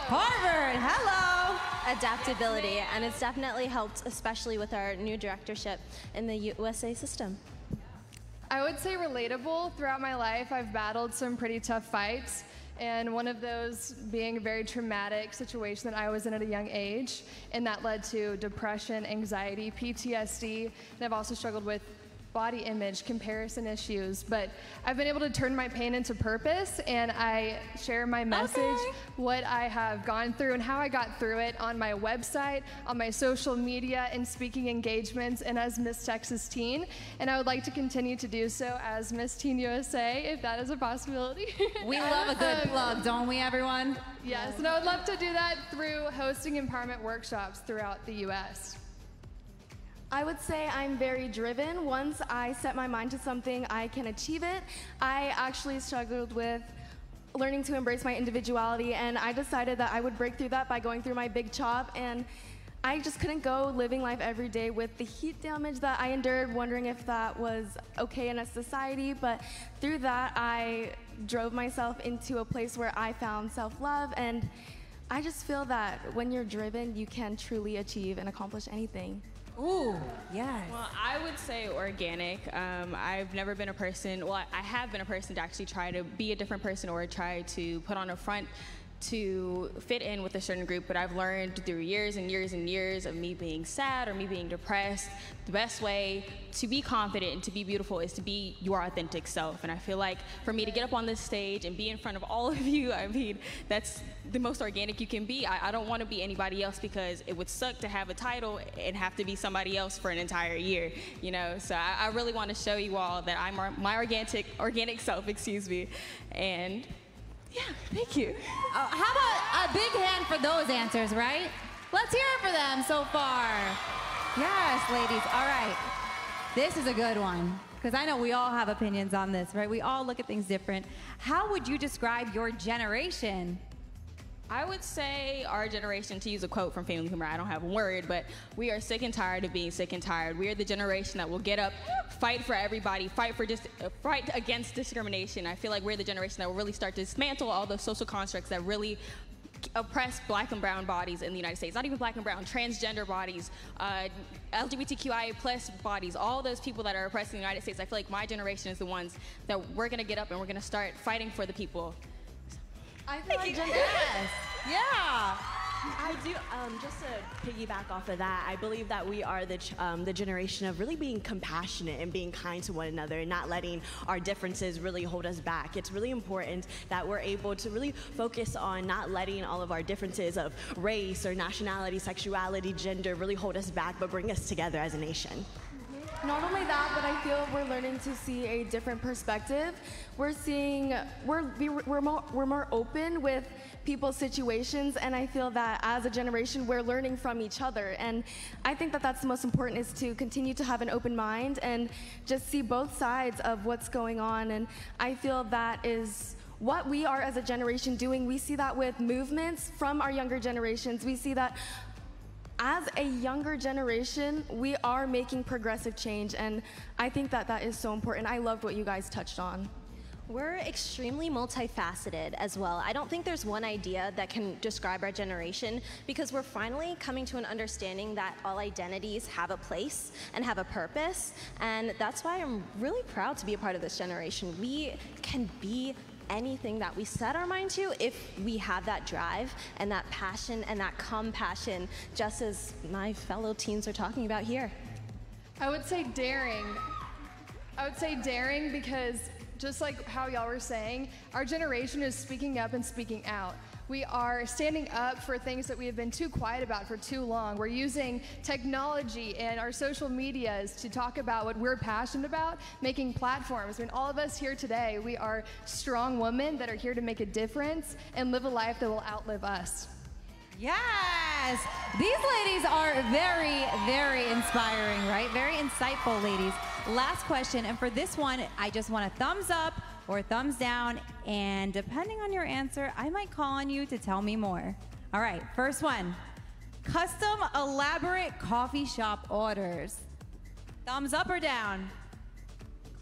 Harvard, hello. Adaptability, and it's definitely helped, especially with our new directorship in the USA system. I would say relatable. Throughout my life, I've battled some pretty tough fights, and one of those being a very traumatic situation that I was in at a young age, and that led to depression, anxiety, PTSD, and I've also struggled with body image, comparison issues, but I've been able to turn my pain into purpose and I share my message, what I have gone through and how I got through it on my website, on my social media, and speaking engagements, and as Miss Texas Teen. And I would like to continue to do so as Miss Teen USA if that is a possibility. We love a good Um, plug, don't we, everyone? Yes, and I would love to do that through hosting empowerment workshops throughout the U.S. I would say I'm very driven. Once I set my mind to something, I can achieve it. I actually struggled with learning to embrace my individuality, and I decided that I would break through that by going through my big chop. And I just couldn't go living life every day with the heat damage that I endured, wondering if that was okay in a society. But through that, I drove myself into a place where I found self love. And I just feel that when you're driven, you can truly achieve and accomplish anything. Ooh, yes. Well, I would say organic. Um, I've never been a person, well, I have been a person to actually try to be a different person or try to put on a front to fit in with a certain group, but I've learned through years and years and years of me being sad or me being depressed, the best way to be confident and to be beautiful is to be your authentic self. And I feel like for me to get up on this stage and be in front of all of you, I mean, that's the most organic you can be. I, I don't want to be anybody else because it would suck to have a title and have to be somebody else for an entire year, you know? So I, I really want to show you all that I'm my organic, organic self, excuse me. And yeah, thank you. Uh, how about a big hand for those answers, right? Let's hear it for them so far. Yes, ladies. All right. This is a good one because I know we all have opinions on this, right? We all look at things different. How would you describe your generation? I would say our generation, to use a quote from Fannie Lou Hamer, I don't have a word, but we are sick and tired of being sick and tired. We are the generation that will get up, fight for everybody, fight for dis- uh, fight against discrimination. I feel like we're the generation that will really start to dismantle all those social constructs that really oppress black and brown bodies in the United States. Not even black and brown, transgender bodies, uh, LGBTQIA plus bodies, all those people that are oppressed in the United States. I feel like my generation is the ones that we're gonna get up and we're gonna start fighting for the people. I feel like gen- Yes. Yeah. I do. Um, just to piggyback off of that, I believe that we are the um, the generation of really being compassionate and being kind to one another, and not letting our differences really hold us back. It's really important that we're able to really focus on not letting all of our differences of race or nationality, sexuality, gender really hold us back, but bring us together as a nation. Not only that, but I feel we're learning to see a different perspective. We're seeing we're we- we're more we're more open with people's situations, and I feel that as a generation, we're learning from each other. And I think that that's the most important is to continue to have an open mind and just see both sides of what's going on. And I feel that is what we are as a generation doing. We see that with movements from our younger generations. We see that as a younger generation, we are making progressive change, and I think that that is so important. I loved what you guys touched on. We're extremely multifaceted as well. I don't think there's one idea that can describe our generation because we're finally coming to an understanding that all identities have a place and have a purpose. And that's why I'm really proud to be a part of this generation. We can be anything that we set our mind to if we have that drive and that passion and that compassion, just as my fellow teens are talking about here. I would say daring. I would say daring because just like how y'all were saying, our generation is speaking up and speaking out. We are standing up for things that we have been too quiet about for too long. We're using technology and our social medias to talk about what we're passionate about, making platforms. I mean, all of us here today, we are strong women that are here to make a difference and live a life that will outlive us. Yes! These ladies are very, very inspiring, right? Very insightful ladies. Last question, and for this one, I just want a thumbs up or thumbs down, and depending on your answer, I might call on you to tell me more. All right, first one. Custom elaborate coffee shop orders. Thumbs up or down?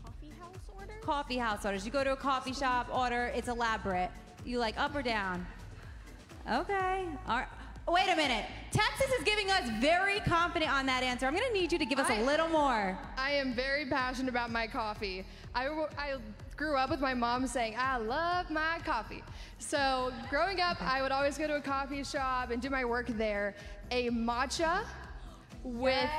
Coffee house order? Coffee house orders. You go to a coffee shop, order, it's elaborate. You like up or down? Okay. All right. Wait a minute. Texas is giving us very confident on that answer. I'm going to need you to give us a little more. I am very passionate about my coffee. I, I grew up with my mom saying, I love my coffee. So growing up, I would always go to a coffee shop and do my work there. A matcha with,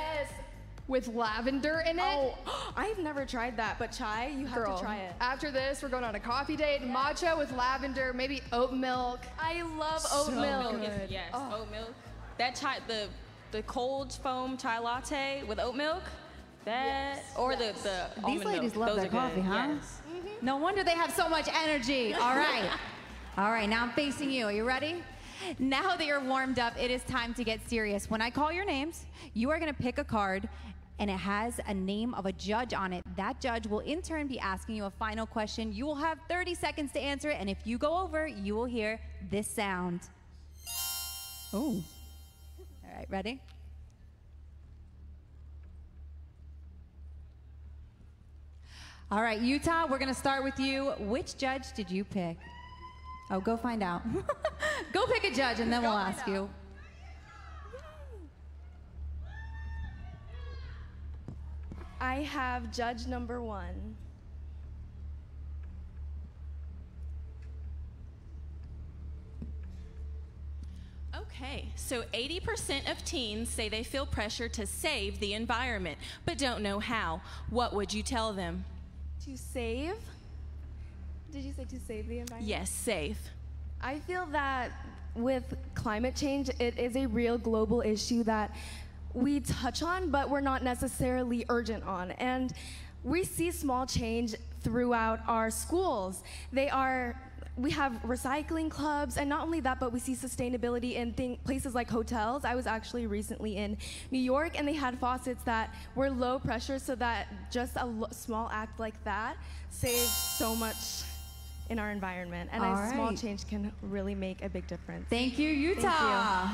with lavender in it. Oh, I've never tried that, but chai, you have Girl, to try it. After this, we're going on a coffee date. Matcha with lavender, maybe oat milk. I love oat so milk. Good. Is, yes, oh. oat milk. That chai, the the cold foam chai latte with oat milk. That or the the These almond ladies milk. love Those their are good. coffee, huh? Yes. Mm-hmm. No wonder they have so much energy. All right. All right, now I'm facing you. Are you ready? Now that you're warmed up, it is time to get serious. When I call your names, you are going to pick a card and it has a name of a judge on it. That judge will in turn be asking you a final question. You will have 30 seconds to answer it, and if you go over, you will hear this sound. Oh. All right, ready? All right, Utah, we're going to start with you. Which judge did you pick? Oh, go find out. go pick a judge, and then we'll ask you. I have judge number one. Okay, so 80% of teens say they feel pressure to save the environment, but don't know how. What would you tell them? To save? Did you say to save the environment? Yes, save. I feel that with climate change, it is a real global issue that we touch on, but we're not necessarily urgent on. And we see small change throughout our schools. They are we have recycling clubs, and not only that, but we see sustainability in thing, places like hotels. I was actually recently in New York, and they had faucets that were low pressure, so that just a small act like that saves so much in our environment, and All a small change can really make a big difference. Thank you, Utah.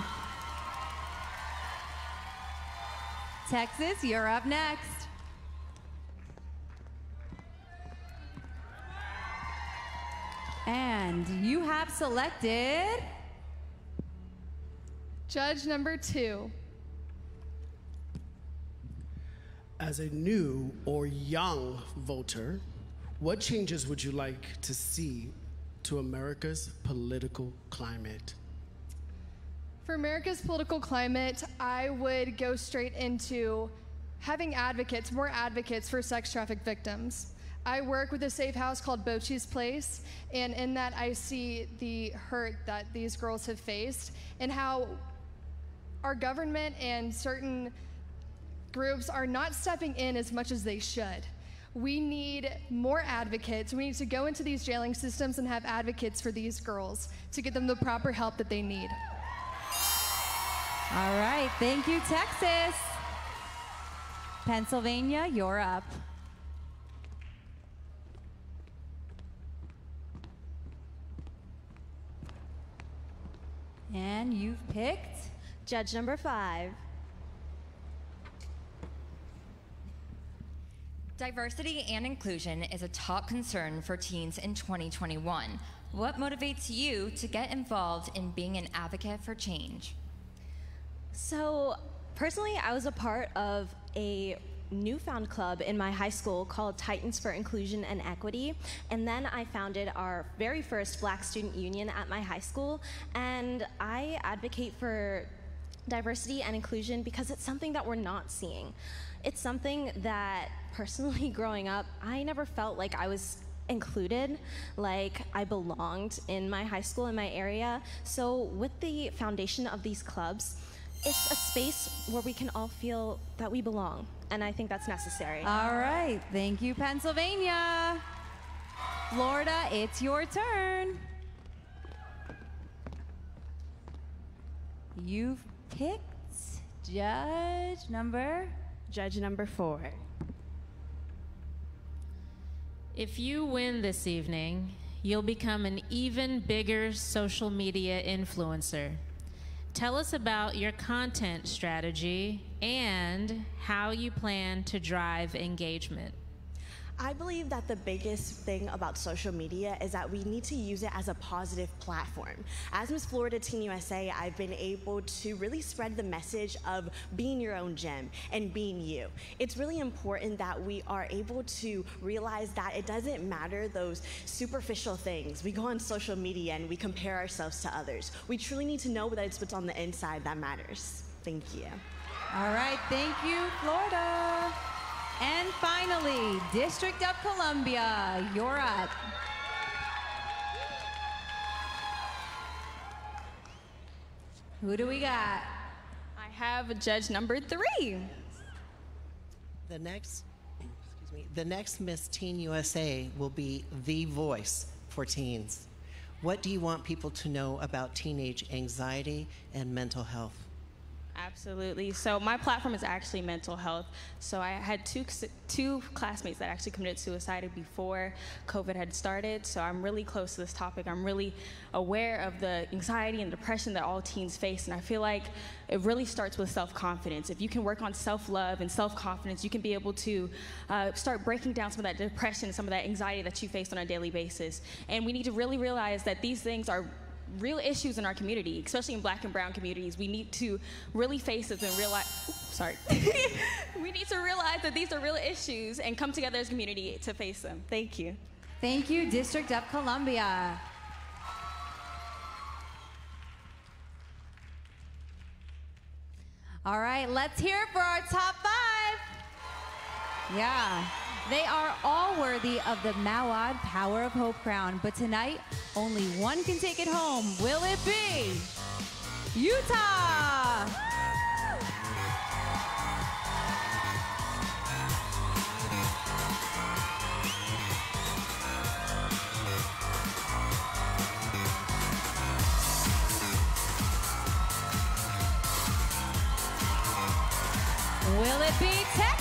Thank you. Texas, you're up next. And you have selected Judge number two. As a new or young voter, what changes would you like to see to America's political climate? For America's political climate, I would go straight into having advocates, more advocates for sex traffic victims. I work with a safe house called Bochi's Place, and in that I see the hurt that these girls have faced and how our government and certain groups are not stepping in as much as they should. We need more advocates. We need to go into these jailing systems and have advocates for these girls to get them the proper help that they need. All right, thank you, Texas. Pennsylvania, you're up. And you've picked Judge number five. Diversity and inclusion is a top concern for teens in 2021. What motivates you to get involved in being an advocate for change? So, personally, I was a part of a newfound club in my high school called Titans for Inclusion and Equity. And then I founded our very first Black Student Union at my high school. And I advocate for diversity and inclusion because it's something that we're not seeing. It's something that personally growing up, I never felt like I was included, like I belonged in my high school, in my area. So, with the foundation of these clubs, it's a space where we can all feel that we belong. And I think that's necessary. All right, thank you, Pennsylvania. Florida, it's your turn. You've picked judge number judge number 4. If you win this evening, you'll become an even bigger social media influencer. Tell us about your content strategy and how you plan to drive engagement. I believe that the biggest thing about social media is that we need to use it as a positive platform. As Miss Florida Teen USA, I've been able to really spread the message of being your own gem and being you. It's really important that we are able to realize that it doesn't matter those superficial things. We go on social media and we compare ourselves to others. We truly need to know that it's what's on the inside that matters. Thank you. All right, thank you, Florida. And finally, District of Columbia, you're up. Who do we got? I have judge number three. The next, excuse me, the next Miss Teen USA will be the voice for teens. What do you want people to know about teenage anxiety and mental health? Absolutely. So my platform is actually mental health. So I had two two classmates that actually committed suicide before COVID had started. So I'm really close to this topic. I'm really aware of the anxiety and depression that all teens face, and I feel like it really starts with self-confidence. If you can work on self-love and self-confidence, you can be able to uh, start breaking down some of that depression, some of that anxiety that you face on a daily basis. And we need to really realize that these things are real issues in our community, especially in black and brown communities. We need to really face this and realize, oops, sorry. we need to realize that these are real issues and come together as a community to face them. Thank you. Thank you, District of Columbia. All right, let's hear it for our top five. Yeah, they are all worthy of the Mouawad Power of Hope crown, but tonight only one can take it home. Will it be Utah? Will it be Texas?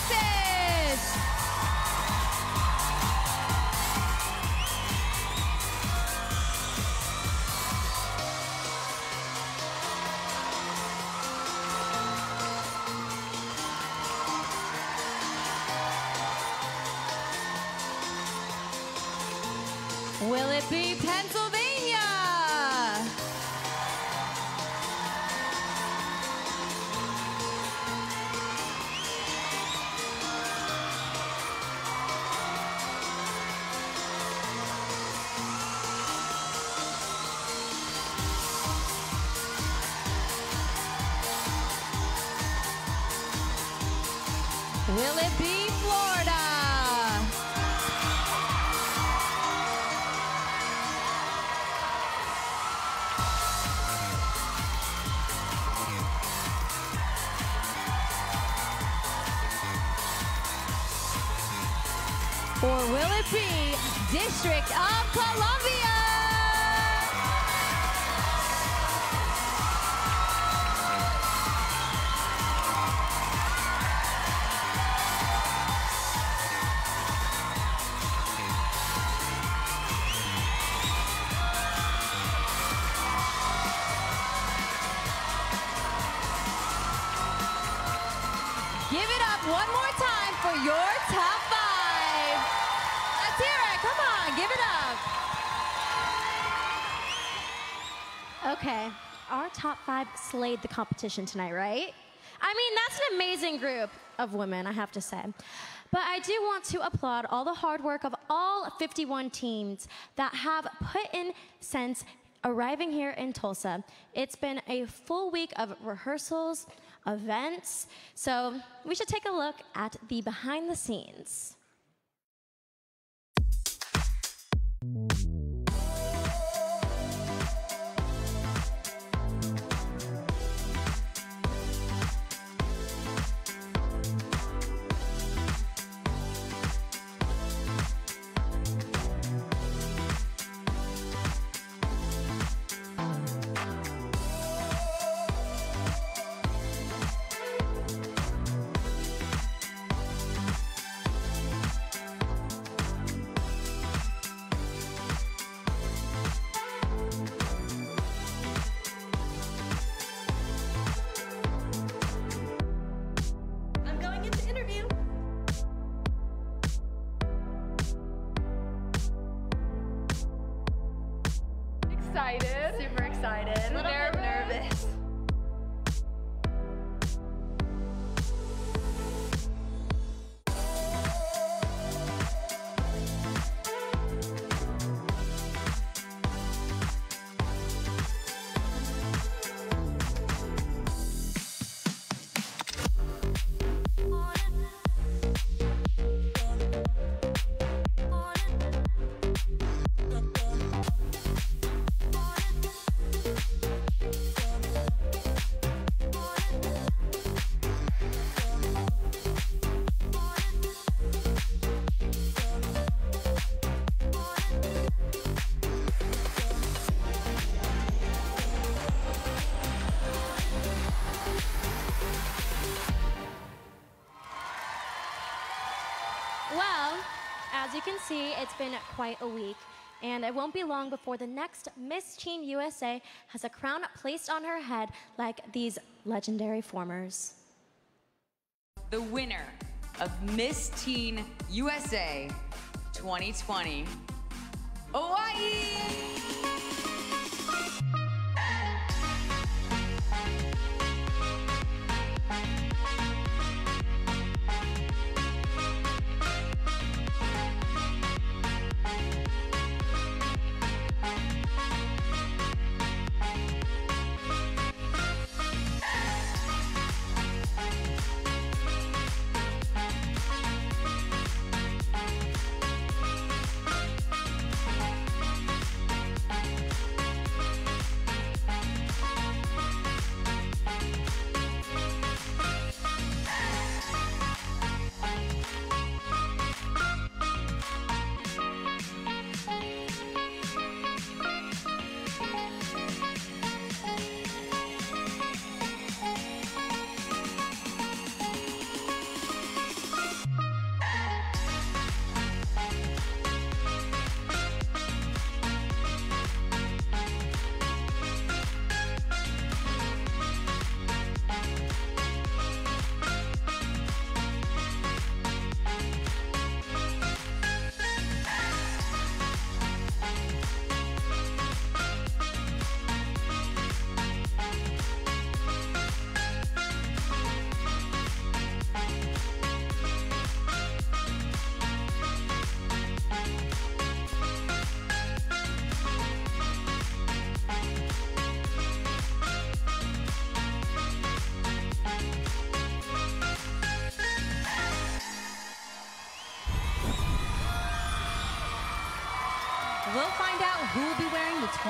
Okay, our top five slayed the competition tonight, right? I mean, that's an amazing group of women, I have to say. But I do want to applaud all the hard work of all 51 teams that have put in since arriving here in Tulsa. It's been a full week of rehearsals, events, so we should take a look at the behind the scenes. Quite a week, and it won't be long before the next Miss Teen USA has a crown placed on her head like these legendary formers. the winner of Miss Teen USA 2020, Hawaii.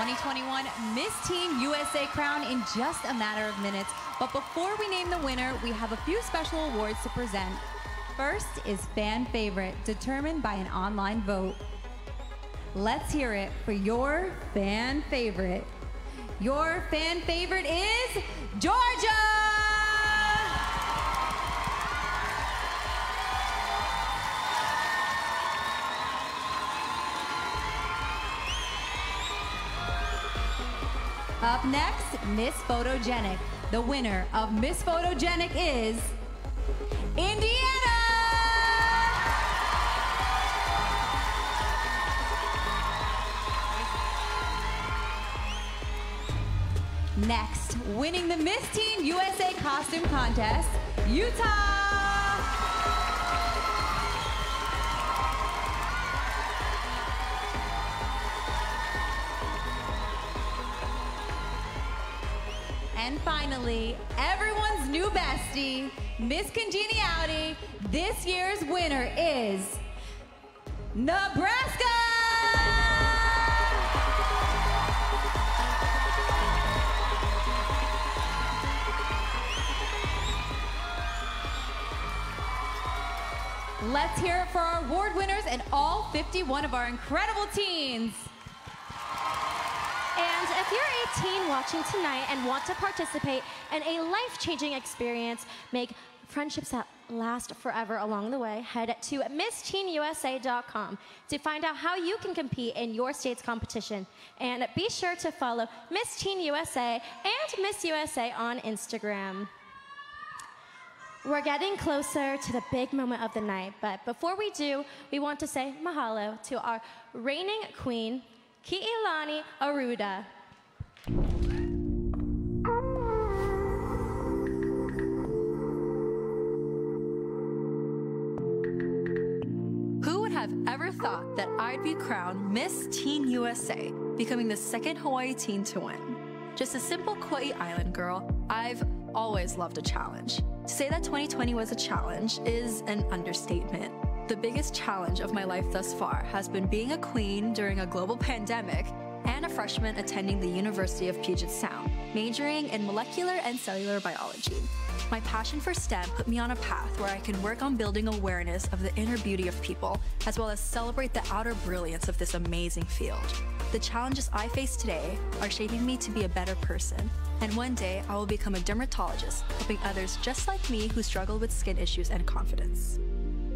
2021 Miss Teen USA crown in just a matter of minutes. But before we name the winner, we have a few special awards to present. First is Fan Favorite, determined by an online vote. Let's hear it for your fan favorite. Your fan favorite is Georgia! Next, Miss Photogenic. The winner of Miss Photogenic is Indiana! Next, winning the Miss Teen USA Costume Contest, Utah! Bestie, Miss Congeniality. This year's winner is Nebraska! Let's hear it for our award winners and all 51 of our incredible teens. And if you're a teen watching tonight and want to participate in a life changing experience, make friendships that last forever along the way, head to MissTeenUSA.com to find out how you can compete in your state's competition. And be sure to follow Miss Teen USA and Miss USA on Instagram. We're getting closer to the big moment of the night, but before we do, we want to say mahalo to our reigning queen, Ki'ilani Arruda. Who would have ever thought that I'd be crowned Miss Teen USA, becoming the second Hawaii teen to win? Just a simple Kauai Island girl, I've always loved a challenge. To say that 2020 was a challenge is an understatement. The biggest challenge of my life thus far has been being a queen during a global pandemic and a freshman attending the University of Puget Sound, majoring in molecular and cellular biology. My passion for STEM put me on a path where I can work on building awareness of the inner beauty of people, as well as celebrate the outer brilliance of this amazing field. The challenges I face today are shaping me to be a better person, and one day I will become a dermatologist, helping others just like me who struggle with skin issues and confidence.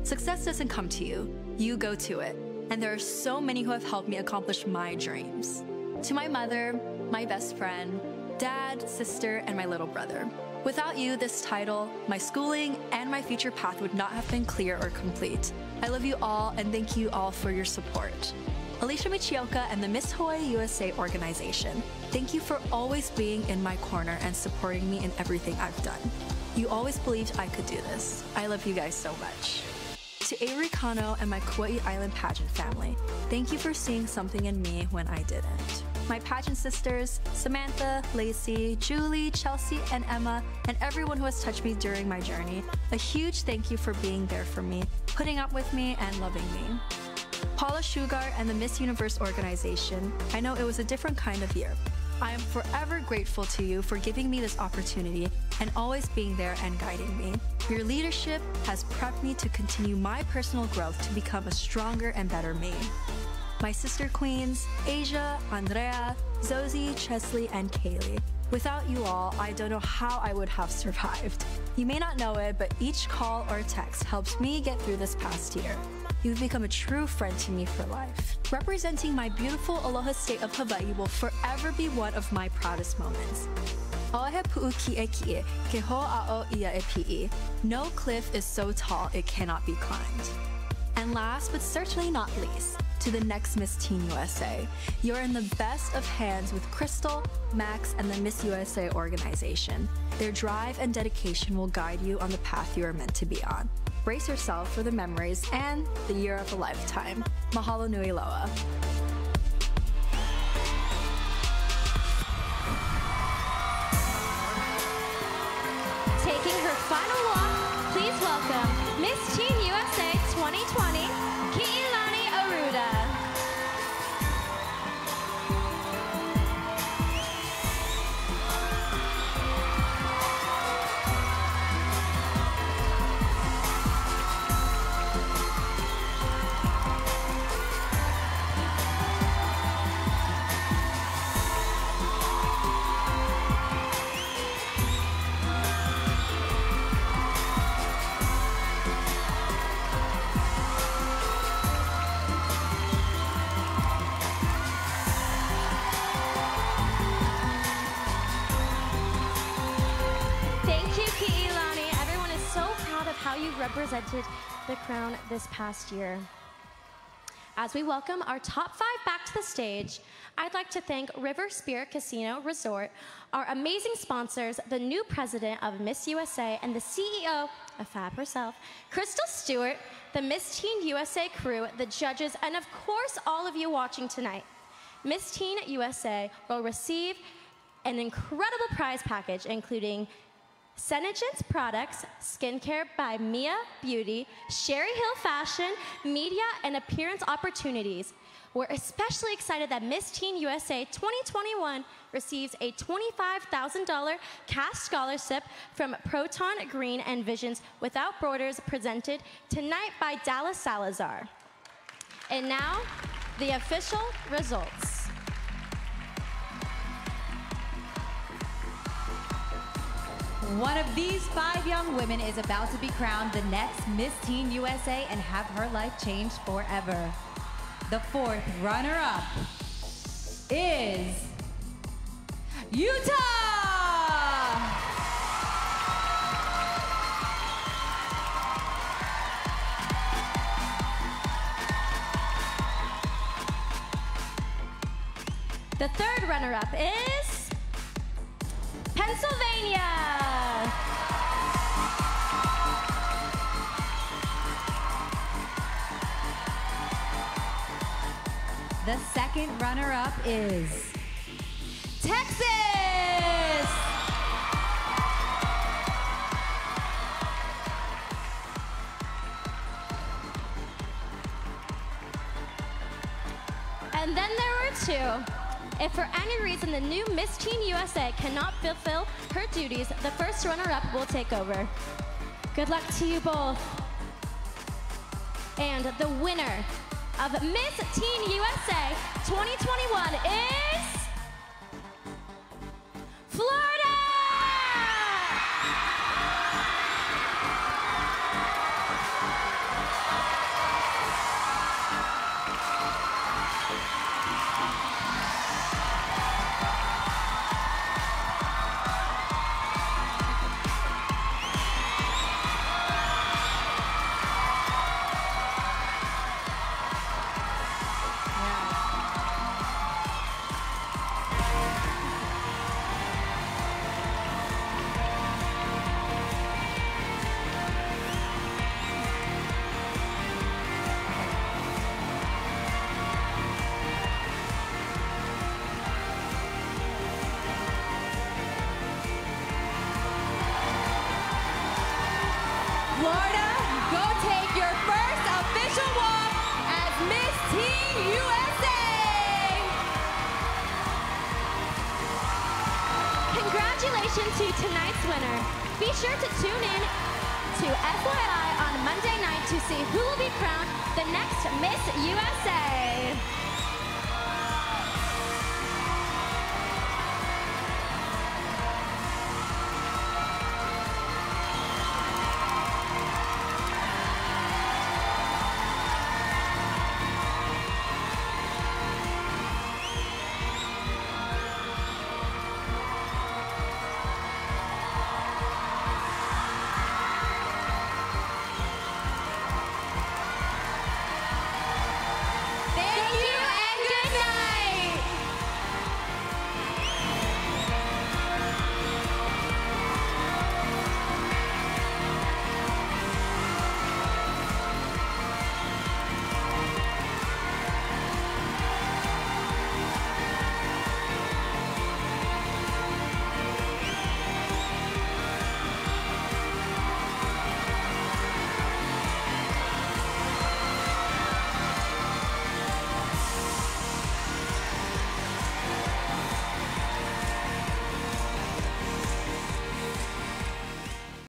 Success doesn't come to you, you go to it. And there are so many who have helped me accomplish my dreams. To my mother, my best friend, dad, sister, and my little brother. Without you, this title, my schooling, and my future path would not have been clear or complete. I love you all and thank you all for your support. Alicia Michioka and the Miss Hawaii USA organization, thank you for always being in my corner and supporting me in everything I've done. You always believed I could do this. I love you guys so much. To Avery Kano and my Kauai Island pageant family, thank you for seeing something in me when I didn't. My pageant sisters, Samantha, Lacey, Julie, Chelsea, and Emma, and everyone who has touched me during my journey, a huge thank you for being there for me, putting up with me, and loving me. Paula Shugart and the Miss Universe organization, I know it was a different kind of year. I am forever grateful to you for giving me this opportunity and always being there and guiding me. Your leadership has prepped me to continue my personal growth to become a stronger and better me. My sister queens, Asya, Andrea, Zoe, Chesley, and Kaylee. Without you all, I don't know how I would have survived. You may not know it, but each call or text helps me get through this past year. You've become a true friend to me for life. Representing my beautiful Aloha state of Hawaii will forever be one of my proudest moments. Pu'u ke ia e. No cliff is so tall it cannot be climbed. And last but certainly not least, to the next Miss Teen USA. You're in the best of hands with Crystle, Max, and the Miss USA organization. Their drive and dedication will guide you on the path you are meant to be on. Brace yourself for the memories and the year of a lifetime. Mahalo nui loa. Taking her final walk, please welcome 2020, represented the crown this past year. As we welcome our top five back to the stage, I'd like to thank River Spirit Casino Resort, our amazing sponsors, the new president of Miss USA and the CEO of Fab herself, Crystle Stewart, the Miss Teen USA crew, the judges, and of course, all of you watching tonight. Miss Teen USA will receive an incredible prize package, including Senegence products, skincare by Mia Beauty, Sherri Hill Fashion, media, and appearance opportunities. We're especially excited that Miss Teen USA 2021 receives a $25,000 cash scholarship from Proton Green and Visions Without Borders presented tonight by Dallas Salazar. And now, the official results. One of these five young women is about to be crowned the next Miss Teen USA and have her life changed forever. The fourth runner-up is Utah! The third runner-up is Pennsylvania. The second runner-up is Texas! And then there were two. If for any reason the new Miss Teen USA cannot fulfill her duties, the first runner-up will take over. Good luck to you both. And the winner of Miss Teen USA 2021 is